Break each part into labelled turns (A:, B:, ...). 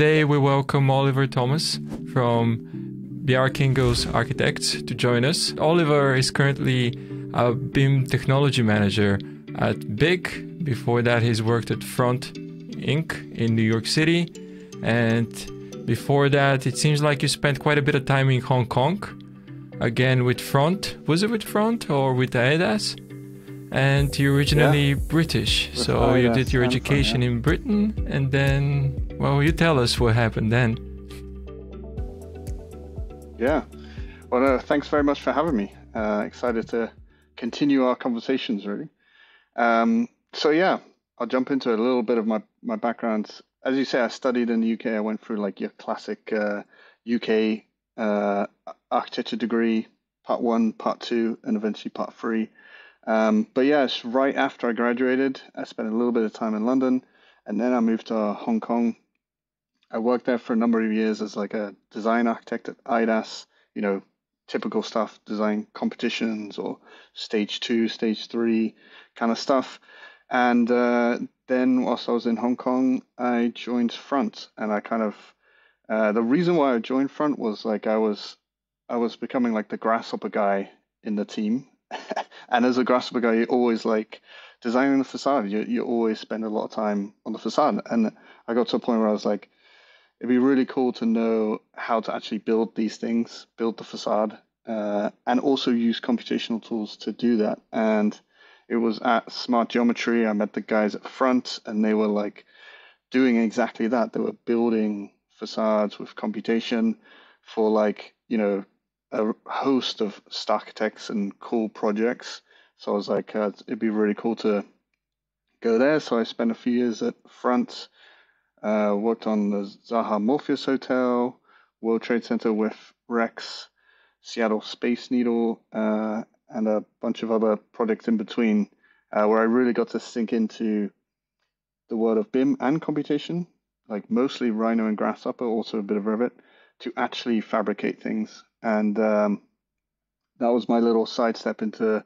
A: today we welcome Oliver Thomas from Bjarke Ingels Architects to join us. Oliver is currently a BIM technology manager at BIG. Before that, he's worked at Front Inc. in New York City. And before that, it seems like you spent quite a bit of time in Hong Kong. Again with Front. Was it with Front or with Aedas? and you're originally yeah. British, so you did your education yeah. in Britain, and then, well, you tell us what happened then.
B: Yeah, well, uh, thanks very much for having me. Uh, excited to continue our conversations, really. Um, so yeah, I'll jump into a little bit of my my background. As you say, I studied in the UK. I went through like your classic uh, UK uh, architecture degree, part one, part two, and eventually part three. Um, but yes, right after I graduated, I spent a little bit of time in London, and then I moved to Hong Kong. I worked there for a number of years as like a design architect at Aedas. You know, typical stuff, design competitions or stage two, stage three kind of stuff. And uh, then, whilst I was in Hong Kong, I joined Front, and I kind of uh, the reason why I joined Front was like I was I was becoming like the grasshopper guy in the team and as a grasshopper guy, you're always like designing the facade. You you always spend a lot of time on the facade. And I got to a point where I was like, it'd be really cool to know how to actually build these things, build the facade, uh, and also use computational tools to do that. And it was at Smart Geometry. I met the guys at Front, and they were like doing exactly that. They were building facades with computation for like you know a host of architects and cool projects. So I was like, uh, it'd be really cool to go there. So I spent a few years at Front, uh, worked on the Zaha Morpheus Hotel, World Trade Center with Rex, Seattle Space Needle, uh, and a bunch of other projects in between, uh, where I really got to sink into the world of BIM and computation, like mostly Rhino and Grasshopper, also a bit of Revit, to actually fabricate things and um, that was my little sidestep into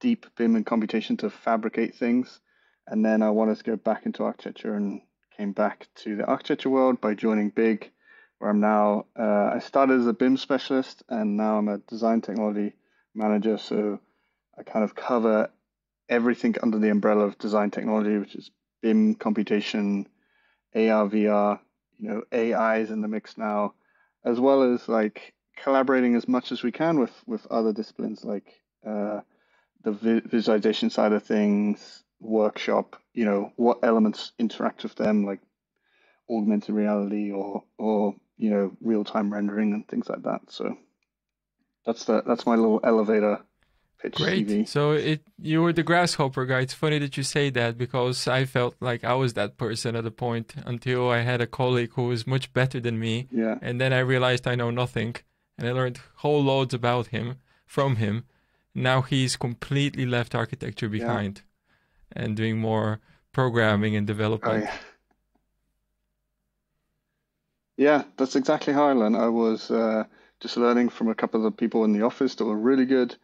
B: deep BIM and computation to fabricate things. And then I wanted to go back into architecture and came back to the architecture world by joining Big, where I'm now. Uh, I started as a BIM specialist, and now I'm a design technology manager. So I kind of cover everything under the umbrella of design technology, which is BIM, computation, AR, VR. You know, AI is in the mix now, as well as like collaborating as much as we can with with other disciplines like uh, the vi- visualization side of things, workshop. You know what elements interact with them, like augmented reality or or you know real time rendering and things like that. So that's the that's my little elevator pitch.
A: Great.
B: CV.
A: So it you were the grasshopper guy. It's funny that you say that because I felt like I was that person at a point until I had a colleague who was much better than me.
B: Yeah.
A: And then I realized I know nothing and I learned whole loads about him from him. Now he's completely left architecture behind yeah. And doing more programming and development.
B: Oh, yeah. that's exactly how I learned. I was uh, just learning from a couple of the people in the office that were really good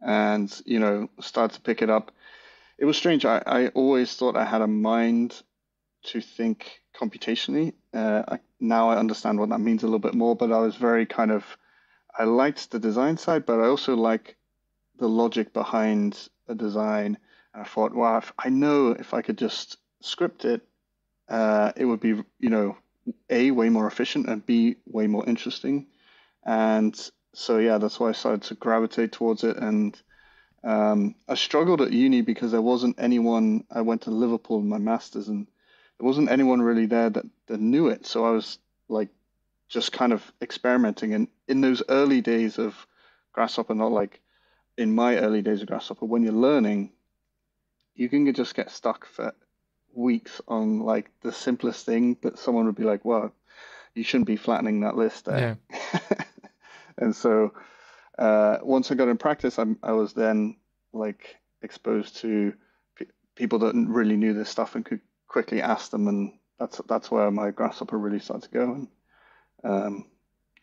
B: and, you know, started to pick it up. It was strange. I, I always thought I had a mind to think computationally. Uh, I, now I understand what that means a little bit more, but I was very kind of I liked the design side, but I also like the logic behind a design. And I thought, well, if, I know if I could just script it, uh, it would be, you know, a way more efficient and b way more interesting. And so yeah, that's why I started to gravitate towards it. And um, I struggled at uni because there wasn't anyone. I went to Liverpool in my masters, and there wasn't anyone really there that that knew it. So I was like just kind of experimenting. And in those early days of Grasshopper, not like in my early days of Grasshopper, when you're learning, you can just get stuck for weeks on like the simplest thing, but someone would be like, well, you shouldn't be flattening that list there. Yeah. and so uh, once I got in practice, I'm, I was then like exposed to p- people that really knew this stuff and could quickly ask them. And that's, that's where my Grasshopper really started to go. And um,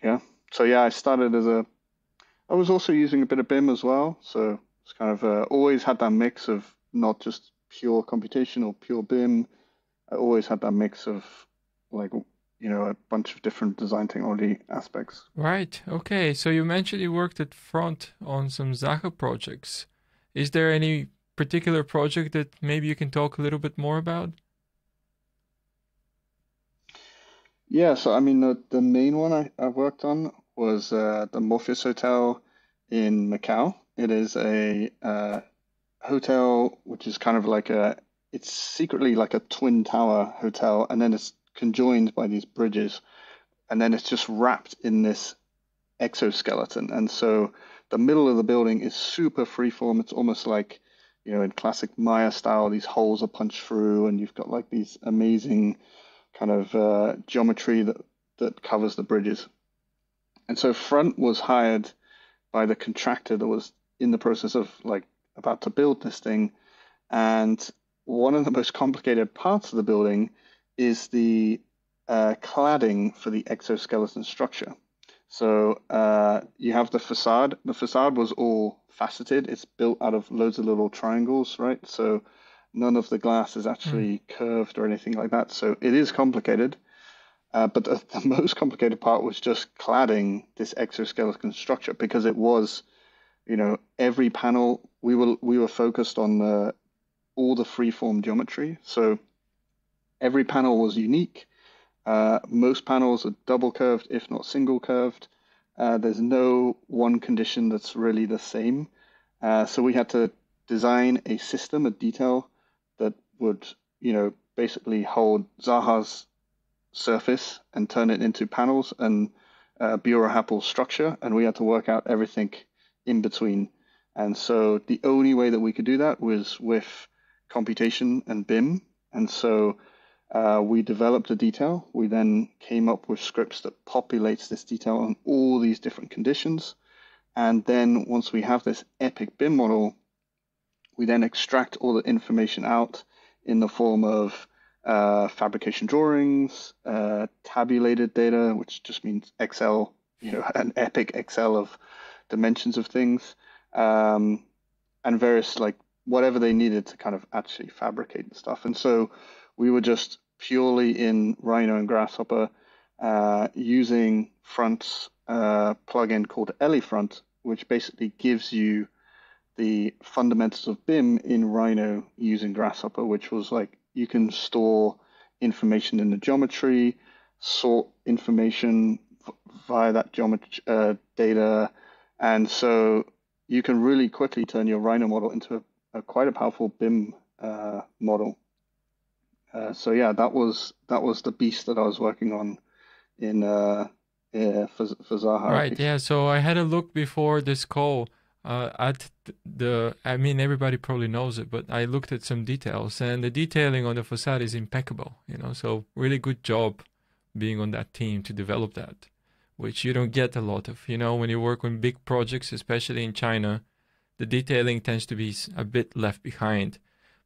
B: yeah. So yeah, I started as a. I was also using a bit of BIM as well, so it's kind of uh, always had that mix of not just pure computation or pure BIM. I always had that mix of like you know a bunch of different design technology aspects.
A: Right. Okay. So you mentioned you worked at Front on some Zaha projects. Is there any particular project that maybe you can talk a little bit more about?
B: Yeah, so I mean, the, the main one I, I worked on was uh, the Morpheus Hotel in Macau. It is a uh, hotel which is kind of like a, it's secretly like a twin tower hotel, and then it's conjoined by these bridges, and then it's just wrapped in this exoskeleton. And so the middle of the building is super freeform. It's almost like, you know, in classic Maya style, these holes are punched through, and you've got like these amazing kind of uh, geometry that, that covers the bridges. And so Front was hired by the contractor that was in the process of like about to build this thing. And one of the most complicated parts of the building is the uh, cladding for the exoskeleton structure. So uh, you have the facade. The facade was all faceted. It's built out of loads of little triangles, right? So none of the glass is actually mm. curved or anything like that. So it is complicated. Uh, but the, the, most complicated part was just cladding this exoskeleton structure because it was, you know, every panel we were we were focused on the all the freeform geometry. So every panel was unique. Uh, most panels are double curved, if not single curved. Uh, there's no one condition that's really the same. Uh, so we had to design a system, a detail that would, you know, basically hold Zaha's surface and turn it into panels and uh, Buro structure, and we had to work out everything in between. And so the only way that we could do that was with computation and BIM. And so uh, we developed a detail. We then came up with scripts that populates this detail on all these different conditions. And then once we have this epic BIM model, we then extract all the information out in the form of uh, fabrication drawings, uh, tabulated data, which just means Excel, you know, an epic Excel of dimensions of things, um, and various like whatever they needed to kind of actually fabricate and stuff. And so we were just purely in Rhino and Grasshopper uh, using Front's uh, plugin called EleFront, which basically gives you the fundamentals of BIM in Rhino using Grasshopper, which was like you can store information in the geometry, sort information via that geometry uh, data, and so you can really quickly turn your Rhino model into a, a quite a powerful BIM uh, model. Uh, so yeah, that was that was the beast that I was working on in uh, yeah, for, for Zaha.
A: Right. Yeah. So I had a look before this call uh, at the i mean everybody probably knows it but i looked at some details and the detailing on the facade is impeccable you know so really good job being on that team to develop that which you don't get a lot of. You know when you work on big projects especially in china the detailing tends to be a bit left behind.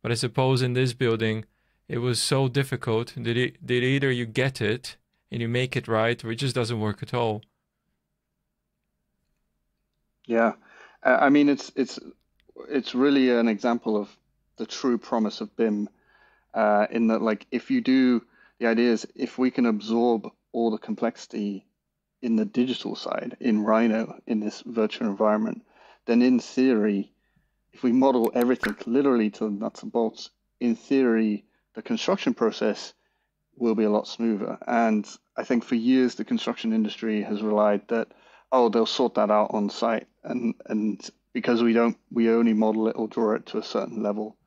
A: But i suppose in this building it was so difficult that, it, that either you get it and you make it right or it just doesn't work at all.
B: Yeah. I mean, it's it's it's really an example of the true promise of BIM. Uh, in that, like, if you do, the idea is if we can absorb all the complexity in the digital side in Rhino in this virtual environment, then in theory, if we model everything literally to the nuts and bolts, in theory, the construction process will be a lot smoother. And I think for years the construction industry has relied that oh they'll sort that out on site and and because we don't we only model it or draw it to a certain level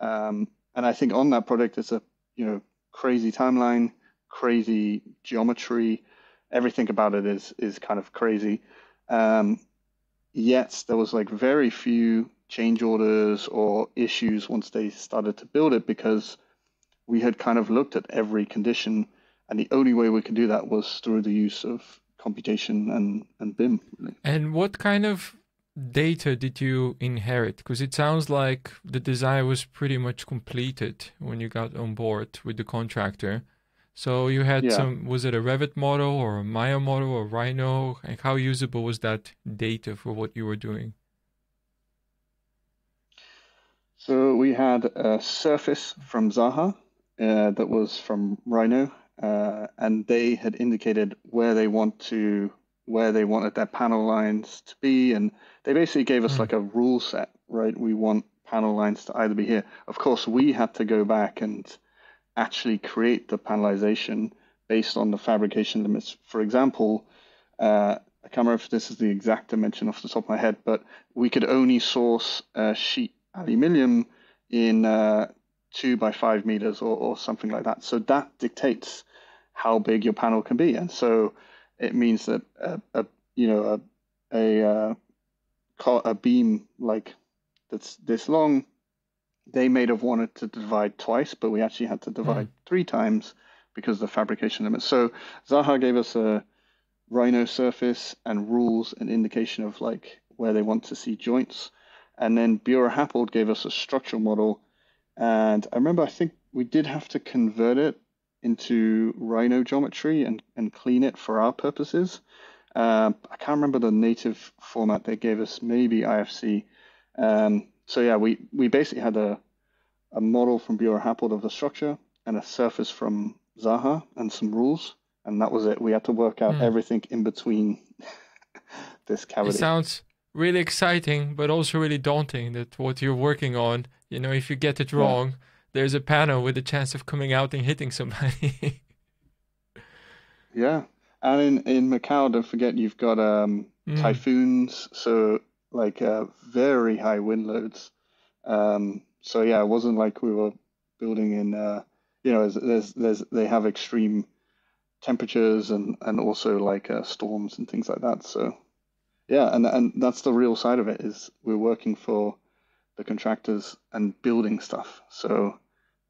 B: um, and i think on that project it's a you know crazy timeline crazy geometry everything about it is is kind of crazy um, yet there was like very few change orders or issues once they started to build it because we had kind of looked at every condition and the only way we could do that was through the use of computation and, and BIM. Really.
A: And what kind of data did you inherit? Because it sounds like the design was pretty much completed when you got on board with the contractor. So you had yeah. some, was it a Revit model or a Maya model or Rhino? And how usable was that data for what you were doing?
B: So we had a surface from Zaha uh, that was from Rhino, uh, and they had indicated where they want to where they wanted their panel lines to be, and they basically gave us mm. like a rule set, right? We want panel lines to either be here. Of course, we had to go back and actually create the panelization based on the fabrication limits. For example, uh, I can't remember if this is the exact dimension off the top of my head, but we could only source a sheet aluminium in uh, two by five meters or, or something like that. So that dictates how big your panel can be, and so it means that a, a you know a a, uh, a beam like that's this long, they may have wanted to divide twice, but we actually had to divide mm. three times because of the fabrication limits. So Zaha gave us a Rhino surface and rules and indication of like where they want to see joints. And then Buro Happold gave us a structural model. And I remember I think we did have to convert it into Rhino geometry and, and clean it for our purposes. Uh, I can't remember the native format they gave us, maybe IFC. Um, so yeah, we, we basically had a, a model from Buro Happold of the structure and a surface from Zaha and some rules, and that was it. We had to work out mm. everything in between this cavity.
A: It sounds really exciting, but also really daunting that what you're working on, you know, if you get it wrong, yeah there's a panel with a chance of coming out and hitting somebody.
B: yeah, and in in Macau, don't forget you've got um, mm. typhoons, so like uh, very high wind loads. Um, so yeah, it wasn't like we were building in. Uh, you know, there's there's they have extreme temperatures and and also like uh, storms and things like that. So yeah, and and that's the real side of it is we're working for the contractors and building stuff. So,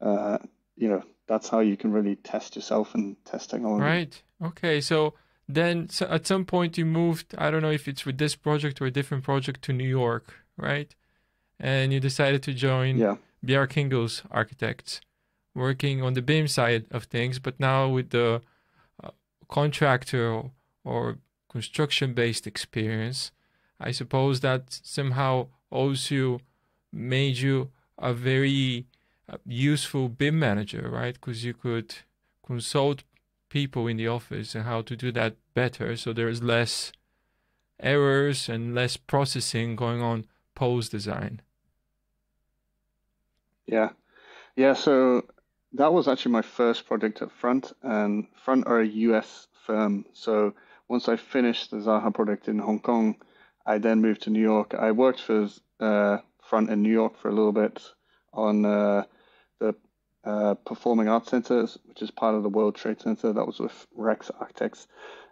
B: uh, you know, that's how you can really test yourself and test technology.
A: Right. Okay. So then so at some point you moved, I don't know if it's with this project or a different project to New York, right? And you decided to join
B: yeah.
A: Bjarke Ingels Architects, working on the BIM side of things, but now with the uh, contractor or construction based experience. I suppose that somehow also made you a very uh, useful BIM manager, right? Because you could consult people in the office and how to do that better. So there's less errors and less processing going on post design.
B: Yeah. Yeah. So that was actually my first project at Front, and Front are a US firm. So once I finished the Zaha project in Hong Kong, I then moved to New York. I worked for uh, front in New York for a little bit on uh, the uh, Performing Arts Center, which is part of the World Trade Center. That was with Rex Architects,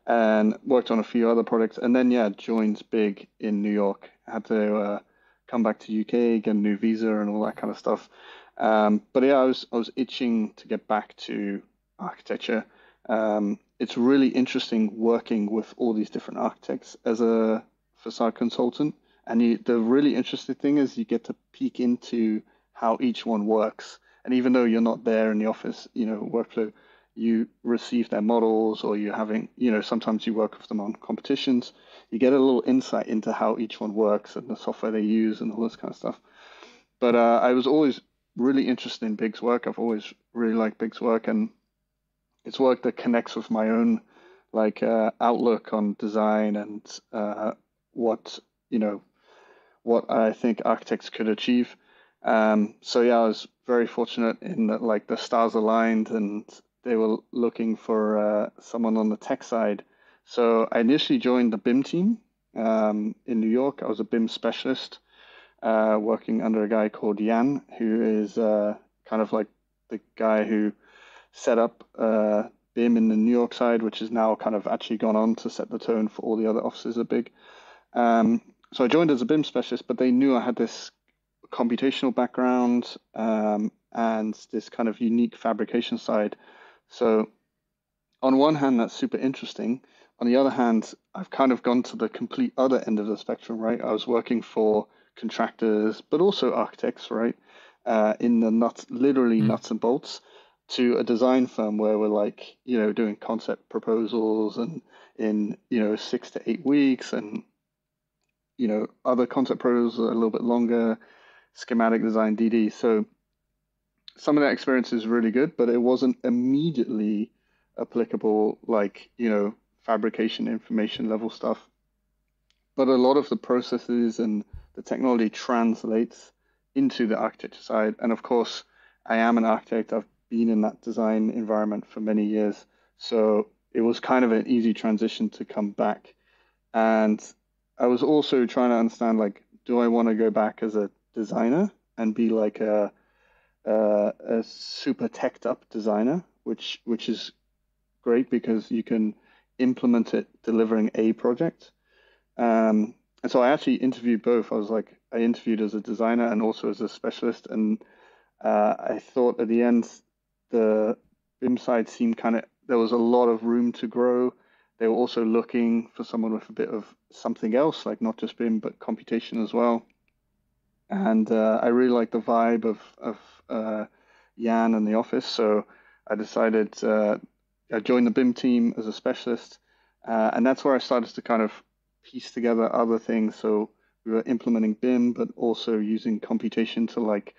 B: and worked on a few other projects. And then yeah, joined Big in New York. Had to uh, come back to UK, get a new visa, and all that kind of stuff. Um, but yeah, I was I was itching to get back to architecture. Um, it's really interesting working with all these different architects as a facade consultant and you, the really interesting thing is you get to peek into how each one works. And even though you're not there in the office, you know, workflow, you receive their models or you're having, you know, sometimes you work with them on competitions. You get a little insight into how each one works and the software they use and all this kind of stuff. But uh, I was always really interested in Big's work. I've always really liked Big's work, and it's work that connects with my own like uh, outlook on design and uh, what you know what I think architects could achieve. Um, so yeah, I was very fortunate in that like the stars aligned and they were looking for uh, someone on the tech side. So I initially joined the BIM team um, in New York. I was a BIM specialist uh, working under a guy called Jan, who is uh, kind of like the guy who set up uh, BIM in the New York side, which has now kind of actually gone on to set the tone for all the other offices at Big. Um, so I joined as a BIM specialist, but they knew I had this computational background um, and this kind of unique fabrication side. So on one hand, that's super interesting. On the other hand, I've kind of gone to the complete other end of the spectrum, right? I was working for contractors, but also architects, right? Uh, in the nuts, literally mm. nuts and bolts, to a design firm where we're like, you know, doing concept proposals and in you know six to eight weeks and you know, other concept proposals are a little bit longer, schematic design DD. So some of that experience is really good, but it wasn't immediately applicable, like, you know, fabrication information level stuff. But a lot of the processes and the technology translates into the architecture side. And of course, I am an architect. I've been in that design environment for many years. So it was kind of an easy transition to come back. And I was also trying to understand like, do I want to go back as a designer and be like a, a, a super teched up designer, which which is great because you can implement it delivering a project. Um, and so I actually interviewed both. I was like, I interviewed as a designer and also as a specialist, and uh, I thought at the end the BIM side seemed kind of there was a lot of room to grow. They were also looking for someone with a bit of something else, like not just BIM but computation as well. And uh, I really like the vibe of of uh, Jan and the office, so I decided uh, I joined the BIM team as a specialist, uh, and that's where I started to kind of piece together other things. So we were implementing BIM, but also using computation to like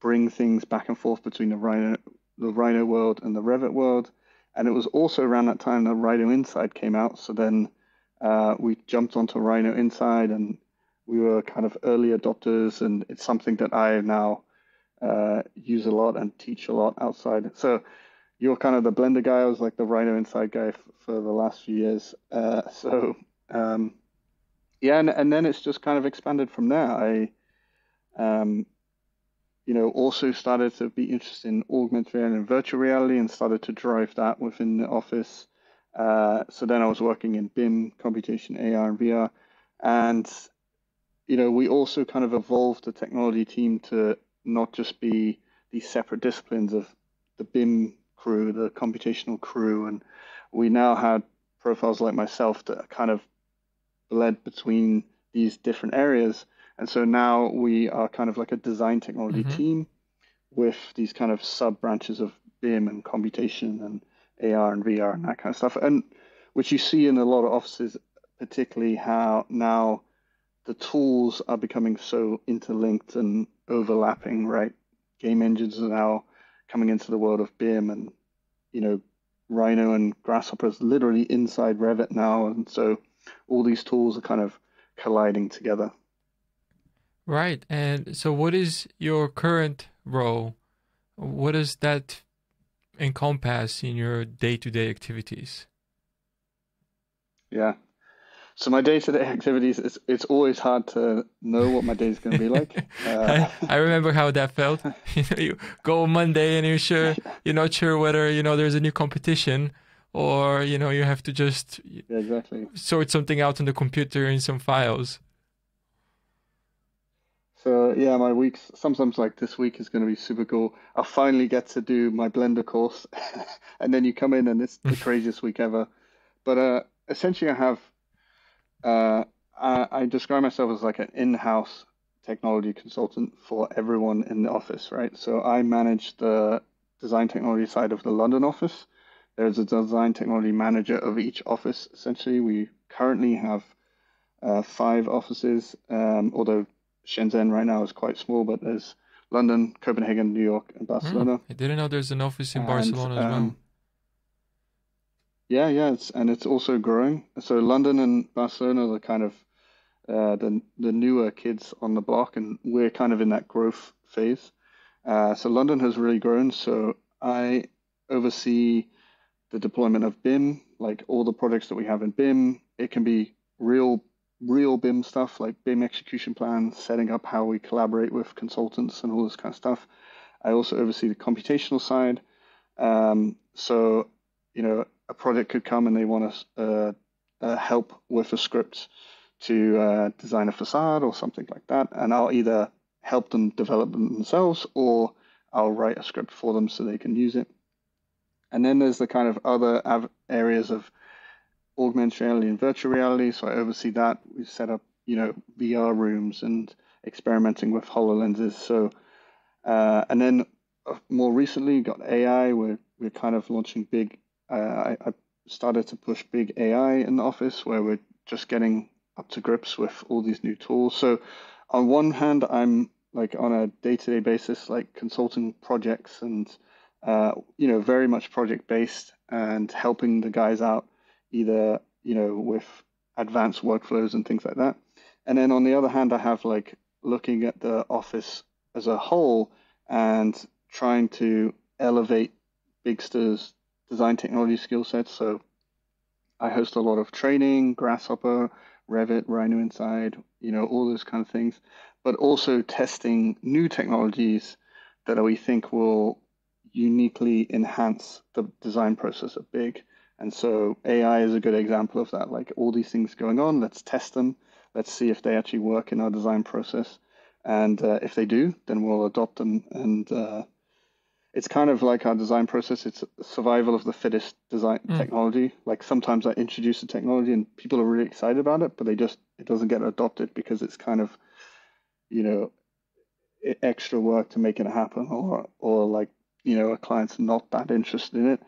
B: bring things back and forth between the Rhino, the Rhino world and the Revit world. And it was also around that time that Rhino Inside came out. So then uh, we jumped onto Rhino Inside and we were kind of early adopters. And it's something that I now uh, use a lot and teach a lot outside. So you're kind of the Blender guy. I was like the Rhino Inside guy f- for the last few years. Uh, so um, yeah, and, and then it's just kind of expanded from there. I, um, you know, also started to be interested in augmented reality and virtual reality and started to drive that within the office. Uh, so then I was working in BIM, computation, AR, and VR. And, you know, we also kind of evolved the technology team to not just be these separate disciplines of the BIM crew, the computational crew. And we now had profiles like myself that kind of bled between these different areas. And so now we are kind of like a design technology mm-hmm. team with these kind of sub branches of BIM and computation and AR and VR and that kind of stuff. And which you see in a lot of offices, particularly how now the tools are becoming so interlinked and overlapping, right? Game engines are now coming into the world of BIM and, you know, Rhino and Grasshopper is literally inside Revit now. And so all these tools are kind of colliding together.
A: Right. And so, what is your current role? What does that encompass in your day to day activities?
B: Yeah. So my day-to-day activities, it's, it's always hard to know what my day is going to be like.
A: Uh, I, I, remember how that felt. you know, you go Monday and you're sure you're not sure whether you know there's a new competition or you know you have to just
B: yeah, exactly
A: sort something out on the computer in some files
B: so yeah my weeks sometimes like this week is going to be super cool i'll finally get to do my blender course and then you come in and it's the craziest week ever but uh, essentially i have uh, I, I describe myself as like an in-house technology consultant for everyone in the office right so i manage the design technology side of the london office there's a design technology manager of each office. Essentially, we currently have uh, five offices, um, although Shenzhen right now is quite small, but there's London, Copenhagen, New York, and Barcelona.
A: Hmm. I didn't know there's an office in and, Barcelona as um, well.
B: Yeah, yeah, it's, and it's also growing. So London and Barcelona are kind of uh, the the newer kids on the block, and we're kind of in that growth phase. Uh, so London has really grown. So I oversee the deployment of BIM, like all the projects that we have in BIM. It can be real real BIM stuff like BIM execution plans, setting up how we collaborate with consultants and all this kind of stuff. I also oversee the computational side. Um, so, you know, a project could come and they want to uh, uh, help with a script to uh, design a facade or something like that, and I'll either help them develop them themselves or I'll write a script for them so they can use it. And then there's the kind of other areas of augmented reality and virtual reality. So I oversee that. We set up, you know, VR rooms and experimenting with HoloLenses. So, uh, and then uh, more recently, got AI. We're we're kind of launching big. Uh, I, I started to push big AI in the office where we're just getting up to grips with all these new tools. So, on one hand, I'm like on a day-to-day basis, like consulting projects and uh, you know, very much project based and helping the guys out either, you know, with advanced workflows and things like that. And then on the other hand, I have like looking at the office as a whole and trying to elevate Bigster's design technology skill sets. So I host a lot of training, Grasshopper, Revit, Rhino Inside, you know, all those kind of things, but also testing new technologies that we think will uniquely enhance the design process at Big. And so AI is a good example of that. Like all these things going on, let's test them. Let's see if they actually work in our design process. And uh, if they do, then we'll adopt them. And uh, it's kind of like our design process. It's survival of the fittest design mm. technology. Like sometimes I introduce a technology and people are really excited about it, but they just it doesn't get adopted because it's kind of, you know, extra work to make it happen, or or like you know a client's not that interested in it.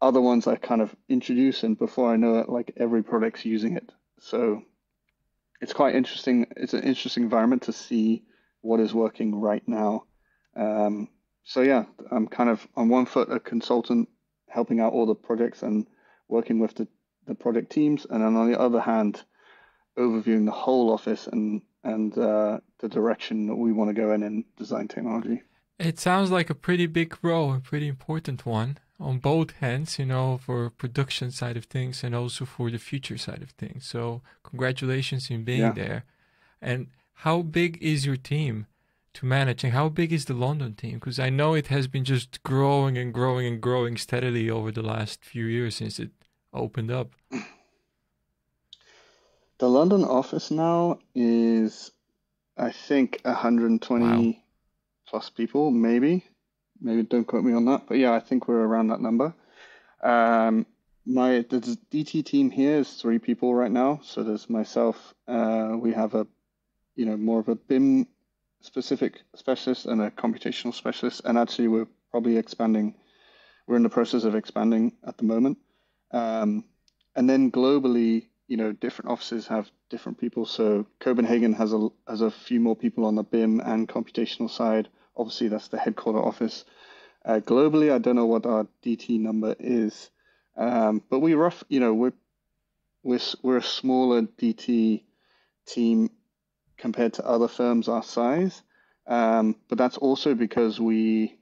B: Other ones I kind of introduce, and before I know it, like every product's using it. So it's quite interesting. It's an interesting environment to see what is working right now. Um, so yeah, I'm kind of on one foot a consultant helping out all the projects and working with the, the project teams, and then on the other hand, overviewing the whole office and and uh, the direction that we want to go in in design technology.
A: It sounds like a pretty big role, a pretty important one on both hands, you know, for production side of things and also for the future side of things. So congratulations in being yeah. there. And how big is your team to manage and how big is the London team? Because I know it has been just growing and growing and growing steadily over the last few years since it opened up.
B: The London office now is, I think, 120 wow. plus people, maybe. Maybe don't quote me on that, but yeah, I think we're around that number. Um, my the DT team here is three people right now. So there's myself. Uh, we have a, you know, more of a BIM specific specialist and a computational specialist, and actually we're probably expanding. We're in the process of expanding at the moment, um, and then globally, you know, different offices have different people. So Copenhagen has a has a few more people on the BIM and computational side. Obviously, that's the headquarter office. Uh, globally, I don't know what our DT number is, um, but we rough, you know, we're we're we're a smaller DT team compared to other firms our size. Um, but that's also because we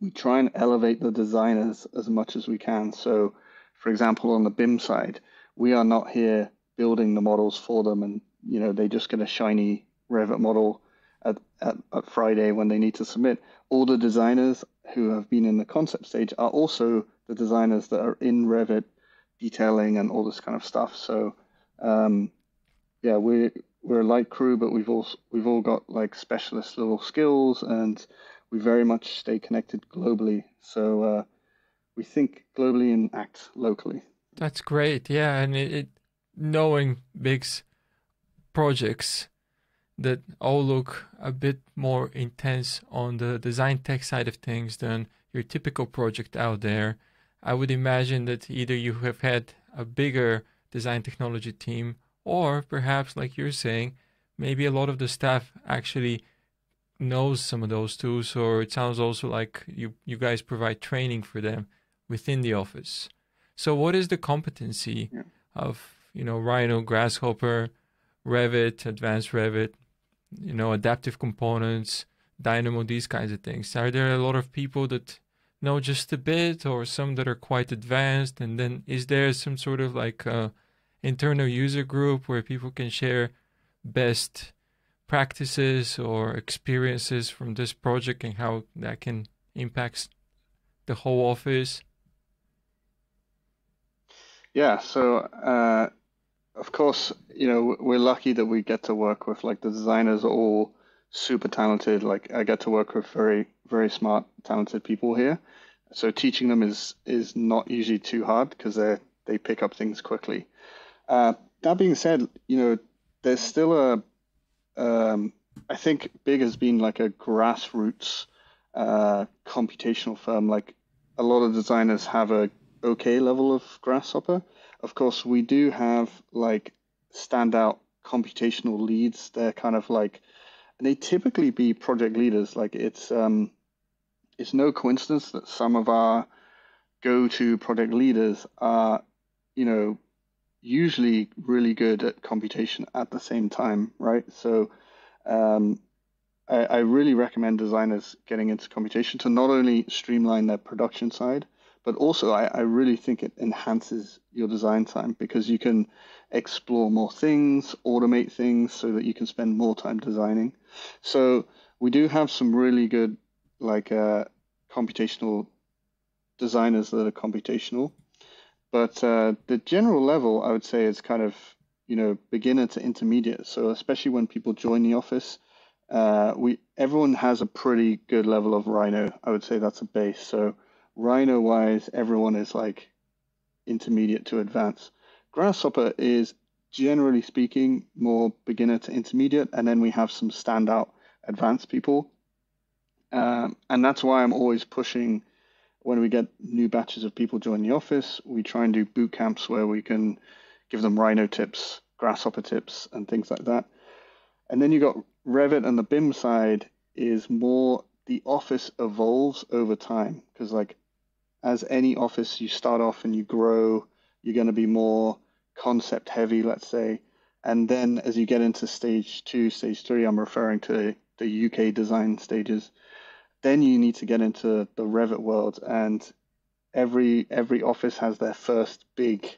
B: we try and elevate the designers as much as we can. So, for example, on the BIM side, we are not here building the models for them, and you know they just get a shiny Revit model at, at, at Friday when they need to submit. All the designers who have been in the concept stage are also the designers that are in Revit detailing and all this kind of stuff. So um, yeah, we we're a light crew, but we've all we've all got like specialist little skills, and we very much stay connected globally. So uh, we think globally and act locally.
A: That's great. Yeah, and it, it knowing Big's projects that all look a bit more intense on the design tech side of things than your typical project out there. I would imagine that either you have had a bigger design technology team or perhaps, like you're saying, maybe a lot of the staff actually knows some of those tools, or it sounds also like you, you guys provide training for them within the office. So, what is the competency yeah. of you know Rhino, Grasshopper, Revit, Advanced Revit, you know, adaptive components, Dynamo, these kinds of things? Are there a lot of people that know just a bit, or some that are quite advanced? And then, is there some sort of like uh, internal user group where people can share best practices or experiences from this project and how that can impact the whole office?
B: Yeah, so uh, of course, you know, we're lucky that we get to work with like the designers all super talented. Like I get to work with very, very smart, talented people here. So teaching them is is not usually too hard because they they pick up things quickly. Uh, that being said, you know, there's still a, um, I think Big has been like a grassroots uh, computational firm. Like a lot of designers have a okay level of Grasshopper. Of course, we do have like standout computational leads. They're kind of like, and they typically be project leaders. Like it's, um, it's no coincidence that some of our go-to project leaders are, you know, usually really good at computation at the same time, right? So um, I, I, really recommend designers getting into computation to not only streamline their production side, but also I, I really think it enhances your design time because you can explore more things, automate things so that you can spend more time designing. So we do have some really good like uh, computational designers that are computational. But uh, the general level, I would say, is kind of you know beginner to intermediate. So especially when people join the office, uh, we everyone has a pretty good level of Rhino. I would say that's a base. So Rhino wise, everyone is like intermediate to advanced. Grasshopper is generally speaking more beginner to intermediate, and then we have some standout advanced people. Um, and that's why I'm always pushing when we get new batches of people join the office, we try and do boot camps where we can give them Rhino tips, Grasshopper tips, and things like that. And then you got Revit and the BIM side is more the office evolves over time because like as any office you start off and you grow you're going to be more concept heavy let's say and then as you get into stage two stage three i'm referring to the uk design stages then you need to get into the Revit world, and every every office has their first big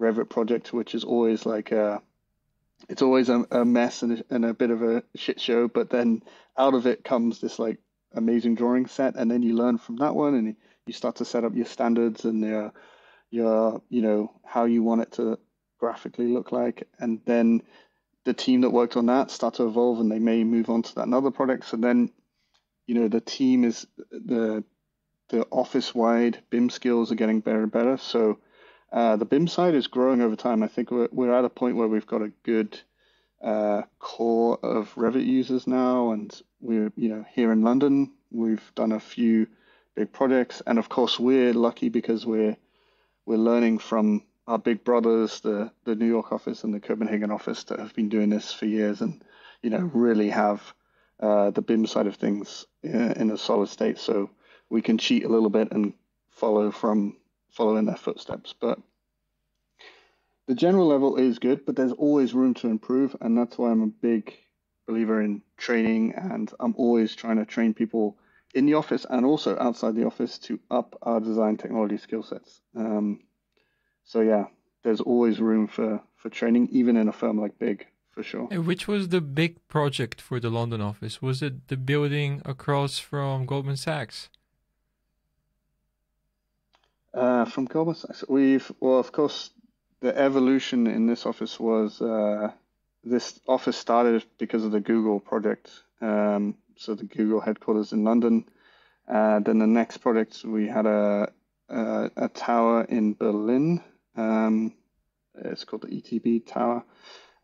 B: Revit project, which is always like a it's always a, a mess and a, and a bit of a shit show. But then out of it comes this like amazing drawing set, and then you learn from that one, and you start to set up your standards and your your you know how you want it to graphically look like, and then the team that worked on that start to evolve, and they may move on to that another product. So then you know the team is the the office wide BIM skills are getting better and better. So uh, the BIM side is growing over time. I think we're we're at a point where we've got a good uh, core of Revit users now, and we're you know here in London we've done a few big projects, and of course we're lucky because we're we're learning from our big brothers, the the New York office and the Copenhagen office that have been doing this for years, and you know really have uh, the BIM side of things uh, in a solid state, so we can cheat a little bit and follow from follow in their footsteps. But the general level is good, but there's always room to improve, and that's why I'm a big believer in training, and I'm always trying to train people in the office and also outside the office to up our design technology skill sets. Um, so yeah, there's always room for for training, even in a firm like Big for sure.
A: And which was the big project for the London office? Was it the building across from Goldman Sachs?
B: Uh, from Goldman Sachs, we've well, of course, the evolution in this office was uh, this office started because of the Google project. Um, so the Google headquarters in London. Uh, then the next project we had a a, a tower in Berlin. Um, it's called the ETB Tower.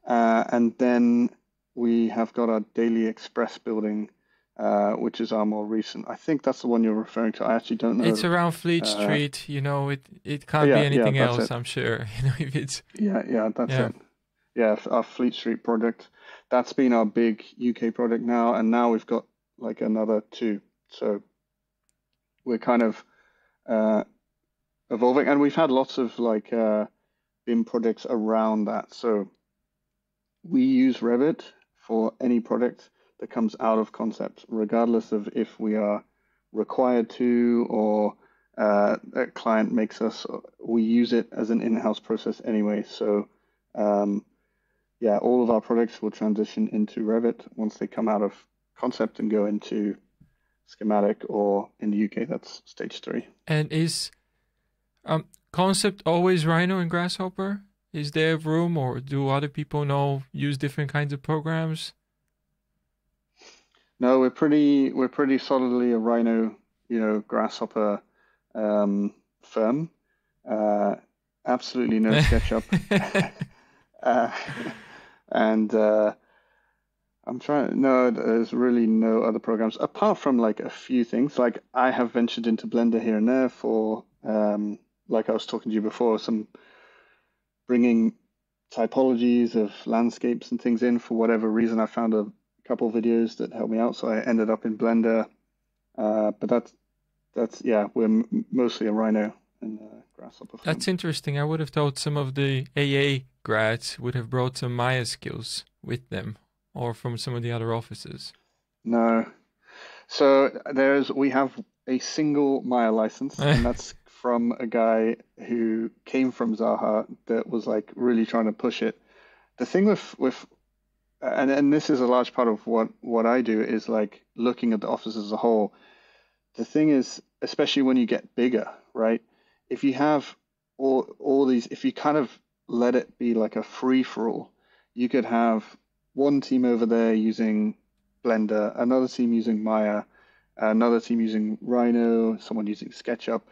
B: Uh, and then we have got our Daily Express building, uh, which is our more recent. I think that's the one you're referring to. I actually don't know.
A: It's around Fleet uh, Street. You know, it it can't yeah, be anything yeah, else. It. I'm sure. You know, if it's
B: yeah, yeah, that's yeah. it. Yeah, our Fleet Street project. That's been our big UK project now, and now we've got like another two. So we're kind of uh, evolving, and we've had lots of like uh, BIM projects around that. So we use Revit for any product that comes out of concept, regardless of if we are required to or uh, a client makes us. We use it as an in-house process anyway. So um, yeah, all of our products will transition into Revit once they come out of concept and go into schematic, or in the UK, that's stage three.
A: And is um, concept always Rhino and Grasshopper? Is there room, or do other people know use different kinds of programs?
B: No, we're pretty we're pretty solidly a Rhino, you know, Grasshopper um, firm. Uh, absolutely no SketchUp, uh, and uh, I'm trying. No, there's really no other programs apart from like a few things. Like I have ventured into Blender here and there for, um, like I was talking to you before, some bringing typologies of landscapes and things in for whatever reason. I found a couple videos that helped me out, so I ended up in Blender. Uh, but that's that's yeah, we're m- mostly a Rhino and uh, Grasshopper. Firm.
A: That's interesting. I would have thought some of the AA grads would have brought some Maya skills with them, or from some of the other offices.
B: No, so there's we have a single Maya license, and that's from a guy who came from Zaha that was like really trying to push it. The thing with with and and this is a large part of what what I do is like looking at the office as a whole. The thing is, especially when you get bigger, right? If you have all all these, if you kind of let it be like a free for all, you could have one team over there using Blender, another team using Maya, another team using Rhino, someone using SketchUp.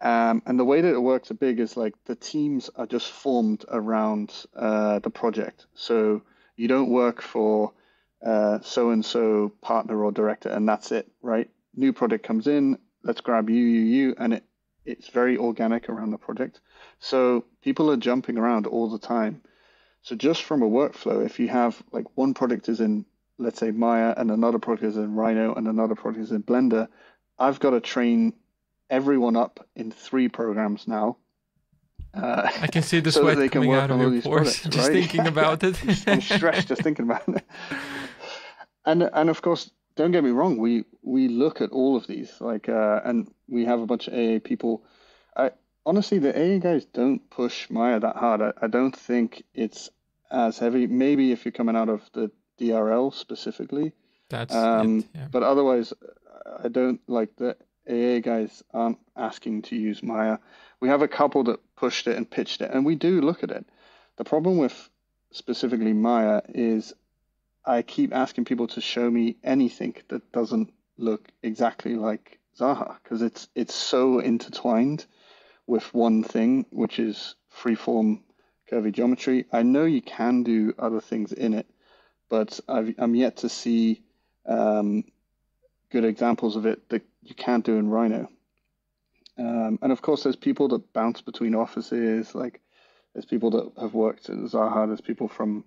B: Um, and the way that it works a big is like the teams are just formed around uh, the project. So you don't work for so and so partner or director, and that's it, right? New project comes in, let's grab you, you, you, and it it's very organic around the project. So people are jumping around all the time. So just from a workflow, if you have like one project is in, let's say Maya, and another project is in Rhino, and another project is in Blender, I've got to train everyone up in three programs now
A: uh, I can see the so sweat coming out of your pores just right? thinking about it.
B: I'm stressed just thinking about it. And and of course, don't get me wrong. We we look at all of these like, uh, and we have a bunch of AA people. I honestly, the AA guys don't push Maya that hard. I, I don't think it's as heavy. Maybe if you're coming out of the DRL specifically.
A: That's um,
B: it, yeah. But otherwise, I don't like the AA guys aren't asking to use Maya. We have a couple that pushed it and pitched it, and we do look at it. The problem with specifically Maya is I keep asking people to show me anything that doesn't look exactly like Zaha because it's it's so intertwined with one thing, which is freeform curvy geometry. I know you can do other things in it, but i am yet to see um, good examples of it that you can't do in Rhino. Um, and of course, there's people that bounce between offices. Like there's people that have worked at Zaha. There's people from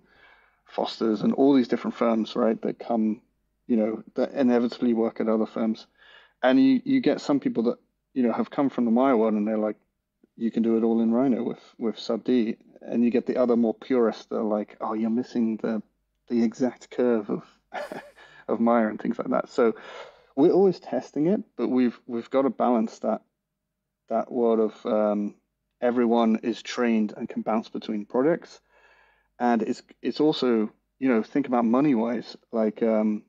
B: Foster's and all these different firms, right? That come, you know, that inevitably work at other firms. And you, you get some people that you know have come from the Maya world, and they're like, you can do it all in Rhino with with Sub D. And you get the other more purists that are like, oh, you're missing the the exact curve of of Maya and things like that. So we're always testing it, but we've we've got to balance that that world of um, everyone is trained and can bounce between projects, and it's it's also you know think about money wise like um,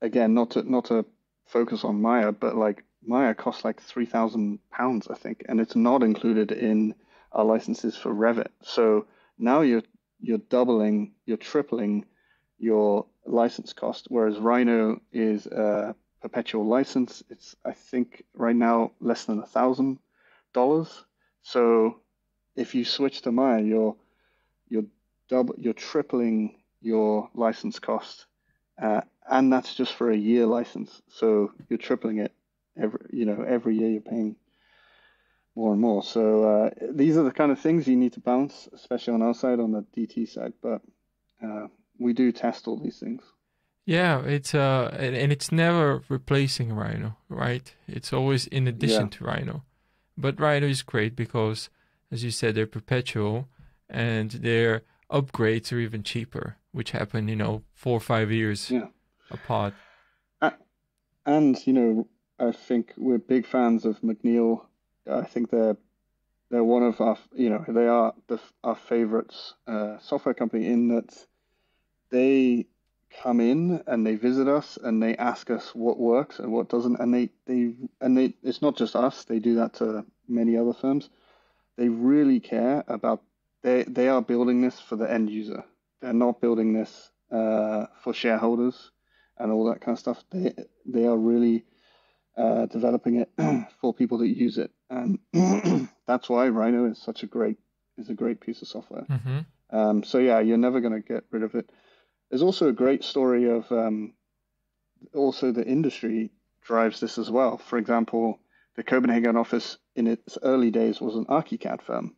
B: again not to not to focus on Maya, but like Maya costs like three thousand pounds I think, and it's not included in our licenses for Revit. So now you're you're doubling, you're tripling your license cost, whereas Rhino is a perpetual license. It's I think right now less than a thousand dollars. So if you switch to Maya, you're you're double you're tripling your license cost, uh, and that's just for a year license. So you're tripling it every you know every year you're paying more and more. So uh, these are the kind of things you need to balance, especially on our side, on the DT side. But uh, we do test all these things.
A: Yeah, it's uh, and, and it's never replacing Rhino, right? It's always in addition yeah. to Rhino. But Rhino is great because, as you said, they're perpetual, and their upgrades are even cheaper, which happen, you know, four or five years yeah. apart.
B: And you know, I think we're big fans of McNeel. I think they're they're one of our, you know, they are the, our favorites uh, software company in that they come in and they visit us and they ask us what works and what doesn't and they they and they it's not just us they do that to many other firms. They really care about they they are building this for the end user. They're not building this uh, for shareholders and all that kind of stuff. They they are really uh, developing it for people that use it. And that's why rhino is such a great is a great piece of software. Mm-hmm. um, so yeah you're never going to get rid of it there's also a great story of um, also the industry drives this as well. For example, the Copenhagen office in its early days was an ArchiCAD firm.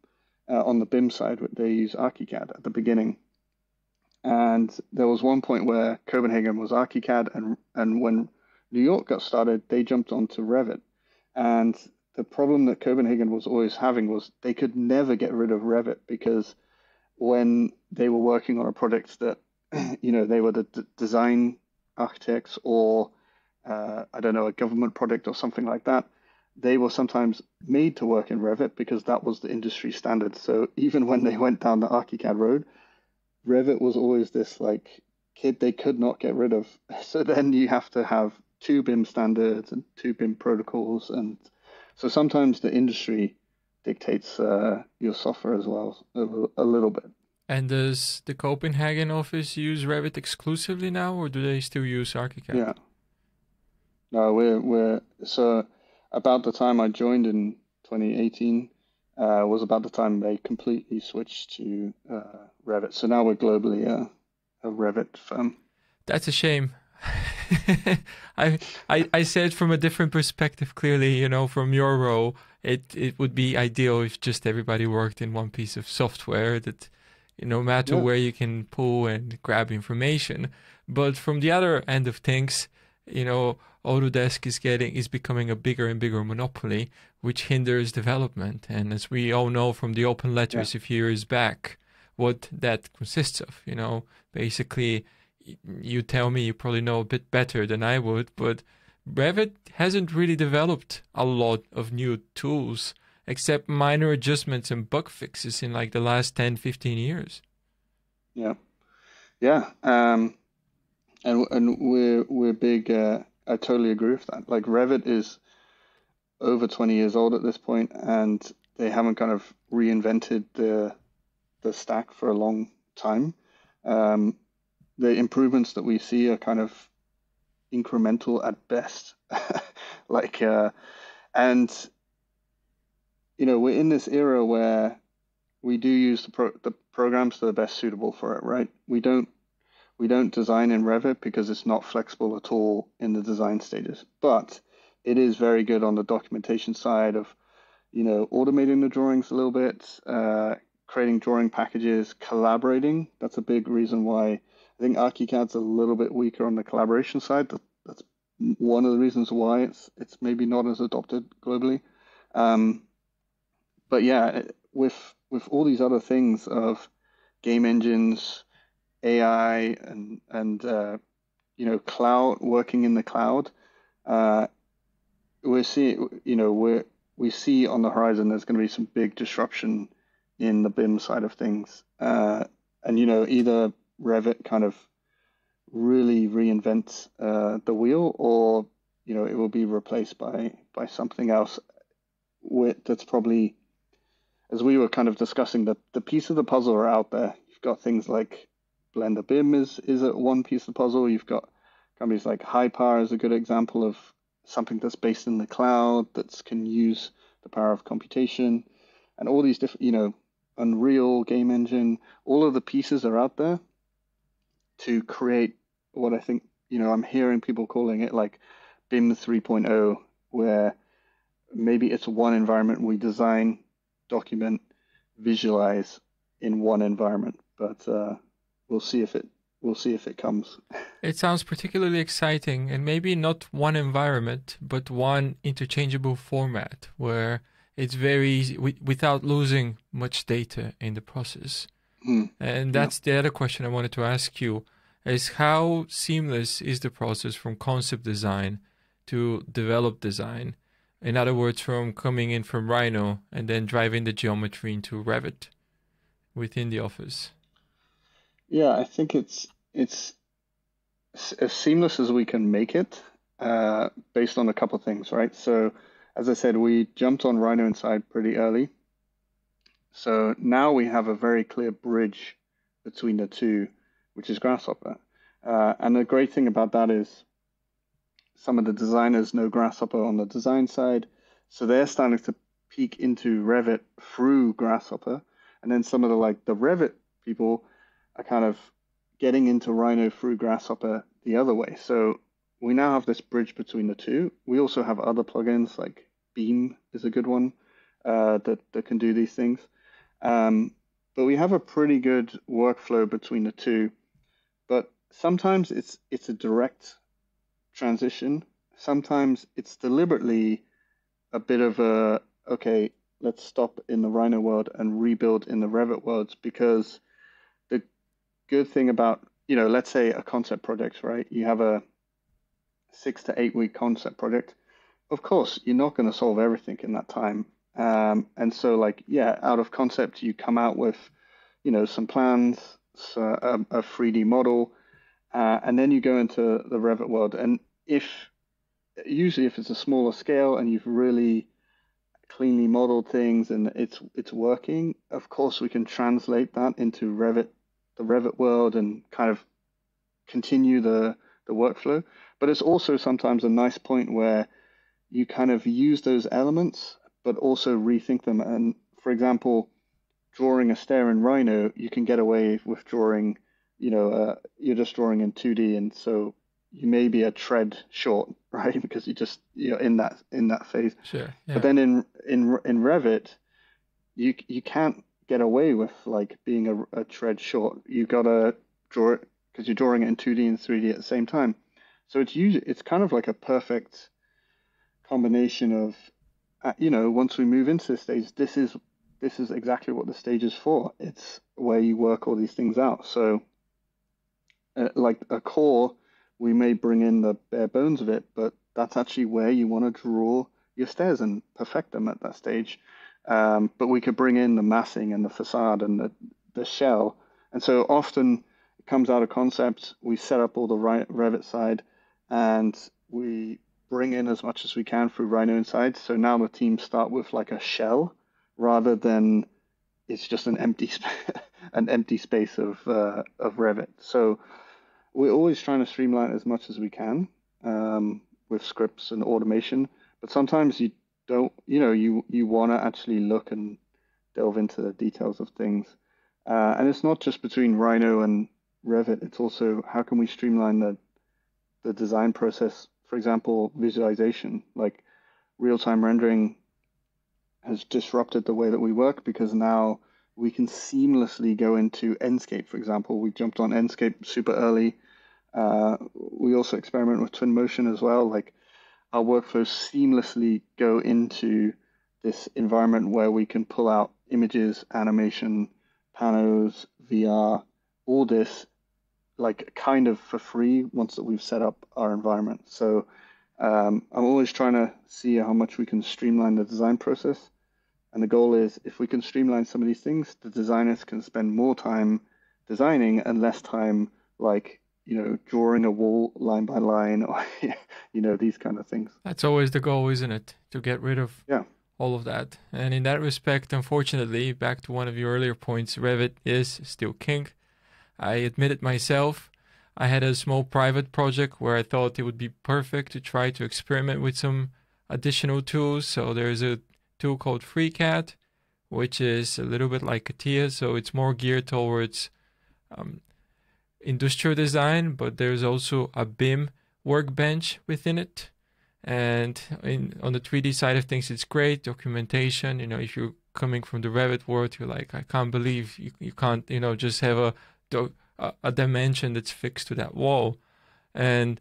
B: Uh, on the BIM side, they use ArchiCAD at the beginning. And there was one point where Copenhagen was ArchiCAD, and, and when New York got started, they jumped onto Revit. And the problem that Copenhagen was always having was they could never get rid of Revit because when they were working on a project that, you know, they were the d- design architects or uh, I don't know, a government project or something like that, they were sometimes made to work in Revit because that was the industry standard. So even when they went down the ArchiCAD road, Revit was always this like kid they could not get rid of. So then you have to have two BIM standards and two BIM protocols, and so sometimes the industry dictates uh, your software as well a, a little bit.
A: And does the Copenhagen office use Revit exclusively now, or do they still use ArchiCAD?
B: Yeah. No, we're we're so about the time I joined in 2018 uh, was about the time they completely switched to uh, Revit. So now we're globally a, a Revit firm.
A: That's a shame. I, I I said from a different perspective. Clearly, you know, from your role, it it would be ideal if just everybody worked in one piece of software that, no matter yeah. where you can pull and grab information. But from the other end of things, you know, Autodesk is getting is becoming a bigger and bigger monopoly, which hinders development. And as we all know from the open letters yeah. a few years back, what that consists of, you know, basically, you tell me you probably know a bit better than I would, but Revit hasn't really developed a lot of new tools except minor adjustments and bug fixes in like the last 10, 15 years.
B: Yeah. Yeah. Um, and and we're we're big. Uh, I totally agree with that. Like Revit is over 20 years old at this point, and they haven't kind of reinvented the the stack for a long time. Um, the improvements that we see are kind of incremental at best. like, uh, and you know, we're in this era where we do use the pro- the programs that are best suitable for it, right? We don't we don't design in Revit because it's not flexible at all in the design stages, but it is very good on the documentation side of, you know, automating the drawings a little bit, uh, creating drawing packages, collaborating. That's a big reason why I think ArchiCAD's a little bit weaker on the collaboration side. That's one of the reasons why it's it's maybe not as adopted globally. Um, but yeah, with with all these other things of game engines, AI and and uh, you know cloud working in the cloud, uh, we're seeing you know we we see on the horizon there's going to be some big disruption in the BIM side of things, uh, and you know either Revit kind of really reinvents uh, the wheel, or you know it will be replaced by by something else with, that's probably as we were kind of discussing the the piece of the puzzle are out there. You've got things like Blender BIM is is a one piece of the puzzle. You've got companies like Hypar is a good example of something that's based in the cloud that can use the power of computation, and all these different, you know, Unreal game engine. All of the pieces are out there to create what I think you know. I'm hearing people calling it like BIM 3.0, where maybe it's one environment we design, document, visualize in one environment, but uh, we'll see if it we'll see if it comes.
A: It sounds particularly exciting, and maybe not one environment, but one interchangeable format where it's very easy w- without losing much data in the process. Mm. And that's yeah. the other question I wanted to ask you: is how seamless is the process from concept design to develop design? In other words, from coming in from Rhino and then driving the geometry into Revit within the office.
B: Yeah, I think it's it's as seamless as we can make it, uh, based on a couple things, right? So, as I said, we jumped on Rhino Inside pretty early. So now we have a very clear bridge between the two, which is Grasshopper. Uh, and the great thing about that is some of the designers know Grasshopper on the design side, so they're starting to peek into Revit through Grasshopper, and then some of the like the Revit people are kind of getting into Rhino through Grasshopper the other way. So we now have this bridge between the two. We also have other plugins like Beam is a good one uh, that, that can do these things. Um, but we have a pretty good workflow between the two. But sometimes it's it's a direct transition. Sometimes it's deliberately a bit of a okay, let's stop in the Rhino world and rebuild in the Revit worlds because the good thing about you know, let's say a concept project, right? You have a six to eight week concept project. Of course, you're not going to solve everything in that time. Um, and so, like, yeah, out of concept, you come out with, you know, some plans, so a, a 3D model, uh, and then you go into the Revit world. And if usually if it's a smaller scale and you've really cleanly modeled things and it's it's working, of course we can translate that into Revit, the Revit world, and kind of continue the the workflow. But it's also sometimes a nice point where you kind of use those elements, but also rethink them. And for example, drawing a stair in Rhino, you can get away with drawing, you know, uh, you're just drawing in 2D, and so you may be a tread short, right? Because you just you're in that in that phase.
A: Sure.
B: Yeah. But then in in in Revit, you you can't get away with like being a, a tread short. You gotta draw it because you're drawing it in 2D and 3D at the same time. So it's usually it's kind of like a perfect combination of, uh, you know, once we move into this stage, this is this is exactly what the stage is for. It's where you work all these things out. So, uh, like a core we may bring in the bare bones of it, but that's actually where you want to draw your stairs and perfect them at that stage. Um, but we could bring in the massing and the facade and the, the shell. And so often it comes out of concept. We set up all the Revit side and we bring in as much as we can through Rhino Inside. So now the team start with like a shell rather than it's just an empty an empty space of uh, of Revit. So we're always trying to streamline as much as we can um, with scripts and automation. But sometimes you don't, you know, you you want to actually look and delve into the details of things. Uh, and it's not just between Rhino and Revit. It's also how can we streamline the the design process. For example, visualization, like real-time rendering, has disrupted the way that we work because now we can seamlessly go into Enscape, for example. We jumped on Enscape super early uh, we also experiment with Twinmotion as well. Like our workflows seamlessly go into this environment where we can pull out images, animation, panos, VR, all this like kind of for free once that we've set up our environment. So um, I'm always trying to see how much we can streamline the design process. And the goal is if we can streamline some of these things, the designers can spend more time designing and less time like you know, drawing a wall line by line, or you know, these kind of things.
A: That's always the goal, isn't it? To get rid of
B: yeah.
A: all of that. And in that respect, unfortunately, back to one of your earlier points, Revit is still king. I admit it myself. I had a small private project where I thought it would be perfect to try to experiment with some additional tools. So there's a tool called FreeCAD, which is a little bit like CATIA, so it's more geared towards um, industrial design, but there's also a BIM workbench within it. And in, on the 3D side of things, it's great documentation. You know, if you're coming from the Revit world, you're like, I can't believe you, you can't, you know, just have a, a, a dimension that's fixed to that wall. And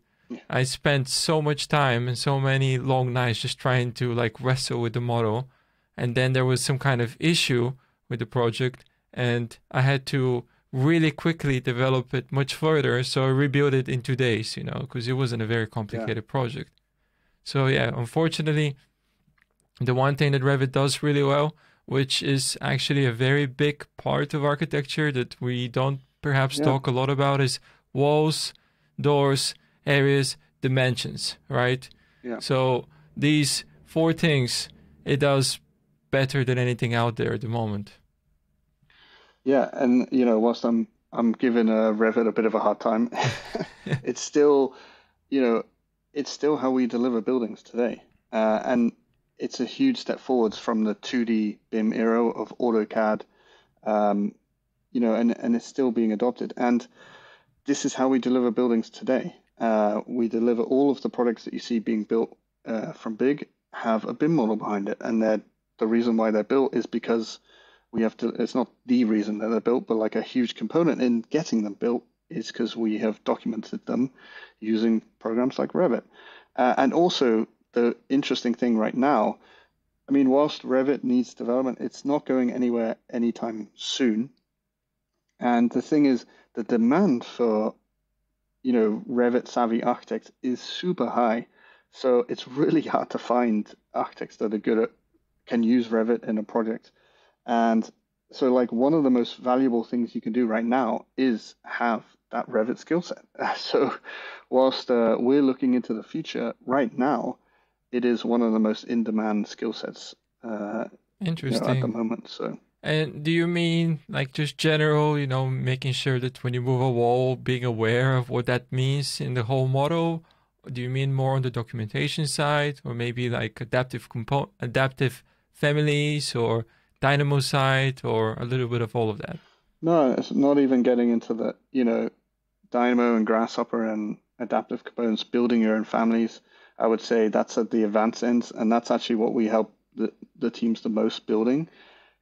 A: I spent so much time and so many long nights just trying to like wrestle with the model. And then there was some kind of issue with the project, and I had to really quickly develop it much further. So I rebuilt it in two days, you know, because it wasn't a very complicated yeah. project. So yeah, unfortunately, the one thing that Revit does really well, which is actually a very big part of architecture that we don't perhaps yeah. talk a lot about, is walls, doors, areas, dimensions, right?
B: Yeah.
A: So these four things it does better than anything out there at the moment.
B: Yeah, and you know, whilst I'm I'm giving uh, Revit a bit of a hard time, it's still, you know, it's still how we deliver buildings today, uh, and it's a huge step forwards from the 2D BIM era of AutoCAD, um, you know, and and it's still being adopted, and this is how we deliver buildings today. Uh, we deliver all of the products that you see being built uh, from Big have a BIM model behind it, and the reason why they're built is because we have to it's not the reason that they're built but like a huge component in getting them built is because we have documented them using programs like revit uh, and also the interesting thing right now I mean, whilst Revit needs development, it's not going anywhere anytime soon. And the thing is, the demand for, you know, Revit savvy architects is super high. So it's really hard to find architects that are good at can use Revit in a project. And so, like, one of the most valuable things you can do right now is have that Revit skill set. So, whilst uh, we're looking into the future, right now, it is one of the most in demand skill sets uh,
A: Interesting.
B: You know, at the moment. So.
A: And do you mean like just general, you know, making sure that when you move a wall, being aware of what that means in the whole model? Do you mean more on the documentation side, or maybe like adaptive compo- adaptive families, or Dynamo side, or a little bit of all of that?
B: No, it's not even getting into the you know Dynamo and Grasshopper and adaptive components, building your own families. I would say that's at the advanced ends, and that's actually what we help the, the teams the most building.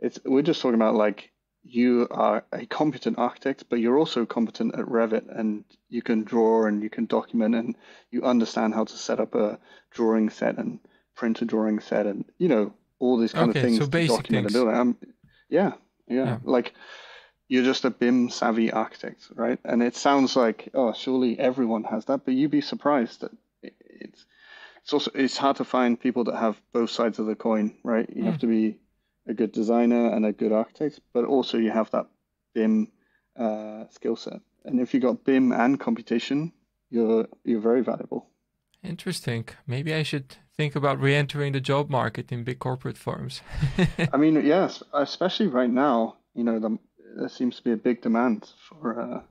B: It's we're just talking about like you are a competent architect, but you're also competent at Revit, and you can draw and you can document and you understand how to set up a drawing set and print a drawing set, and you know all these kind
A: okay,
B: of things
A: so
B: to document
A: things.
B: a building. Um, yeah, yeah, yeah, like you're just a BIM savvy architect, right? And it sounds like, oh, surely everyone has that, but you'd be surprised that it's it's also it's hard to find people that have both sides of the coin, right? You mm. have hmm. to be a good designer and a good architect, but also you have that BIM uh, skill set. And if you got BIM and computation, you're you're very valuable.
A: Interesting. Maybe I should think about re-entering the job market in big corporate firms.
B: I mean, yes, especially right now. You know, the there seems to be a big demand for uh,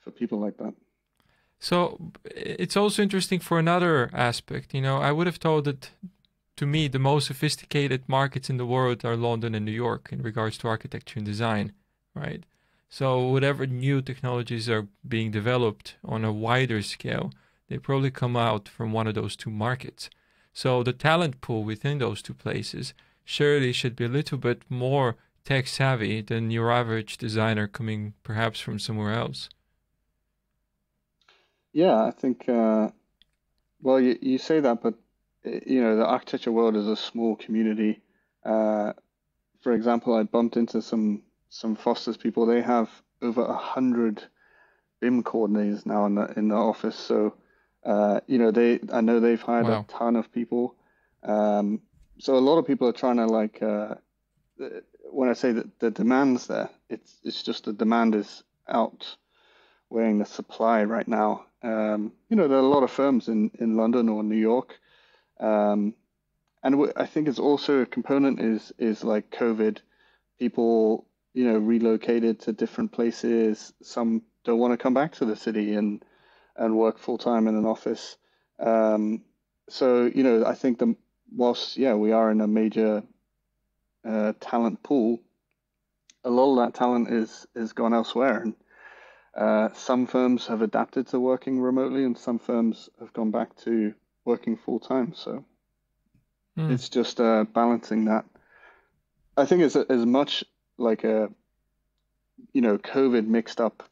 B: for people like that.
A: So it's also interesting for another aspect. You know, I would have thought that to me the most sophisticated markets in the world are London and New York in regards to architecture and design, right? So whatever new technologies are being developed on a wider scale, they probably come out from one of those two markets. So the talent pool within those two places surely should be a little bit more tech savvy than your average designer coming perhaps from somewhere else.
B: Yeah, I think. Uh, well, you you say that, but you know the architecture world is a small community. Uh, for example, I bumped into some some Foster's people. They have over a hundred BIM coordinators now in the in the office. So uh, you know they I know they've hired wow. a ton of people. Um, so a lot of people are trying to like uh, when I say that the demand's there, it's it's just the demand is outweighing the supply right now. Um, you know, there are a lot of firms in, in London or New York, um, and I think it's also a component is is like COVID, people you know relocated to different places. Some don't want to come back to the city and and work full time in an office. Um, so you know, I think the whilst yeah we are in a major uh, talent pool, a lot of that talent is is gone elsewhere. And uh, some firms have adapted to working remotely, and some firms have gone back to working full time. So mm. it's just uh, balancing that. I think it's as much like a you know COVID mixed up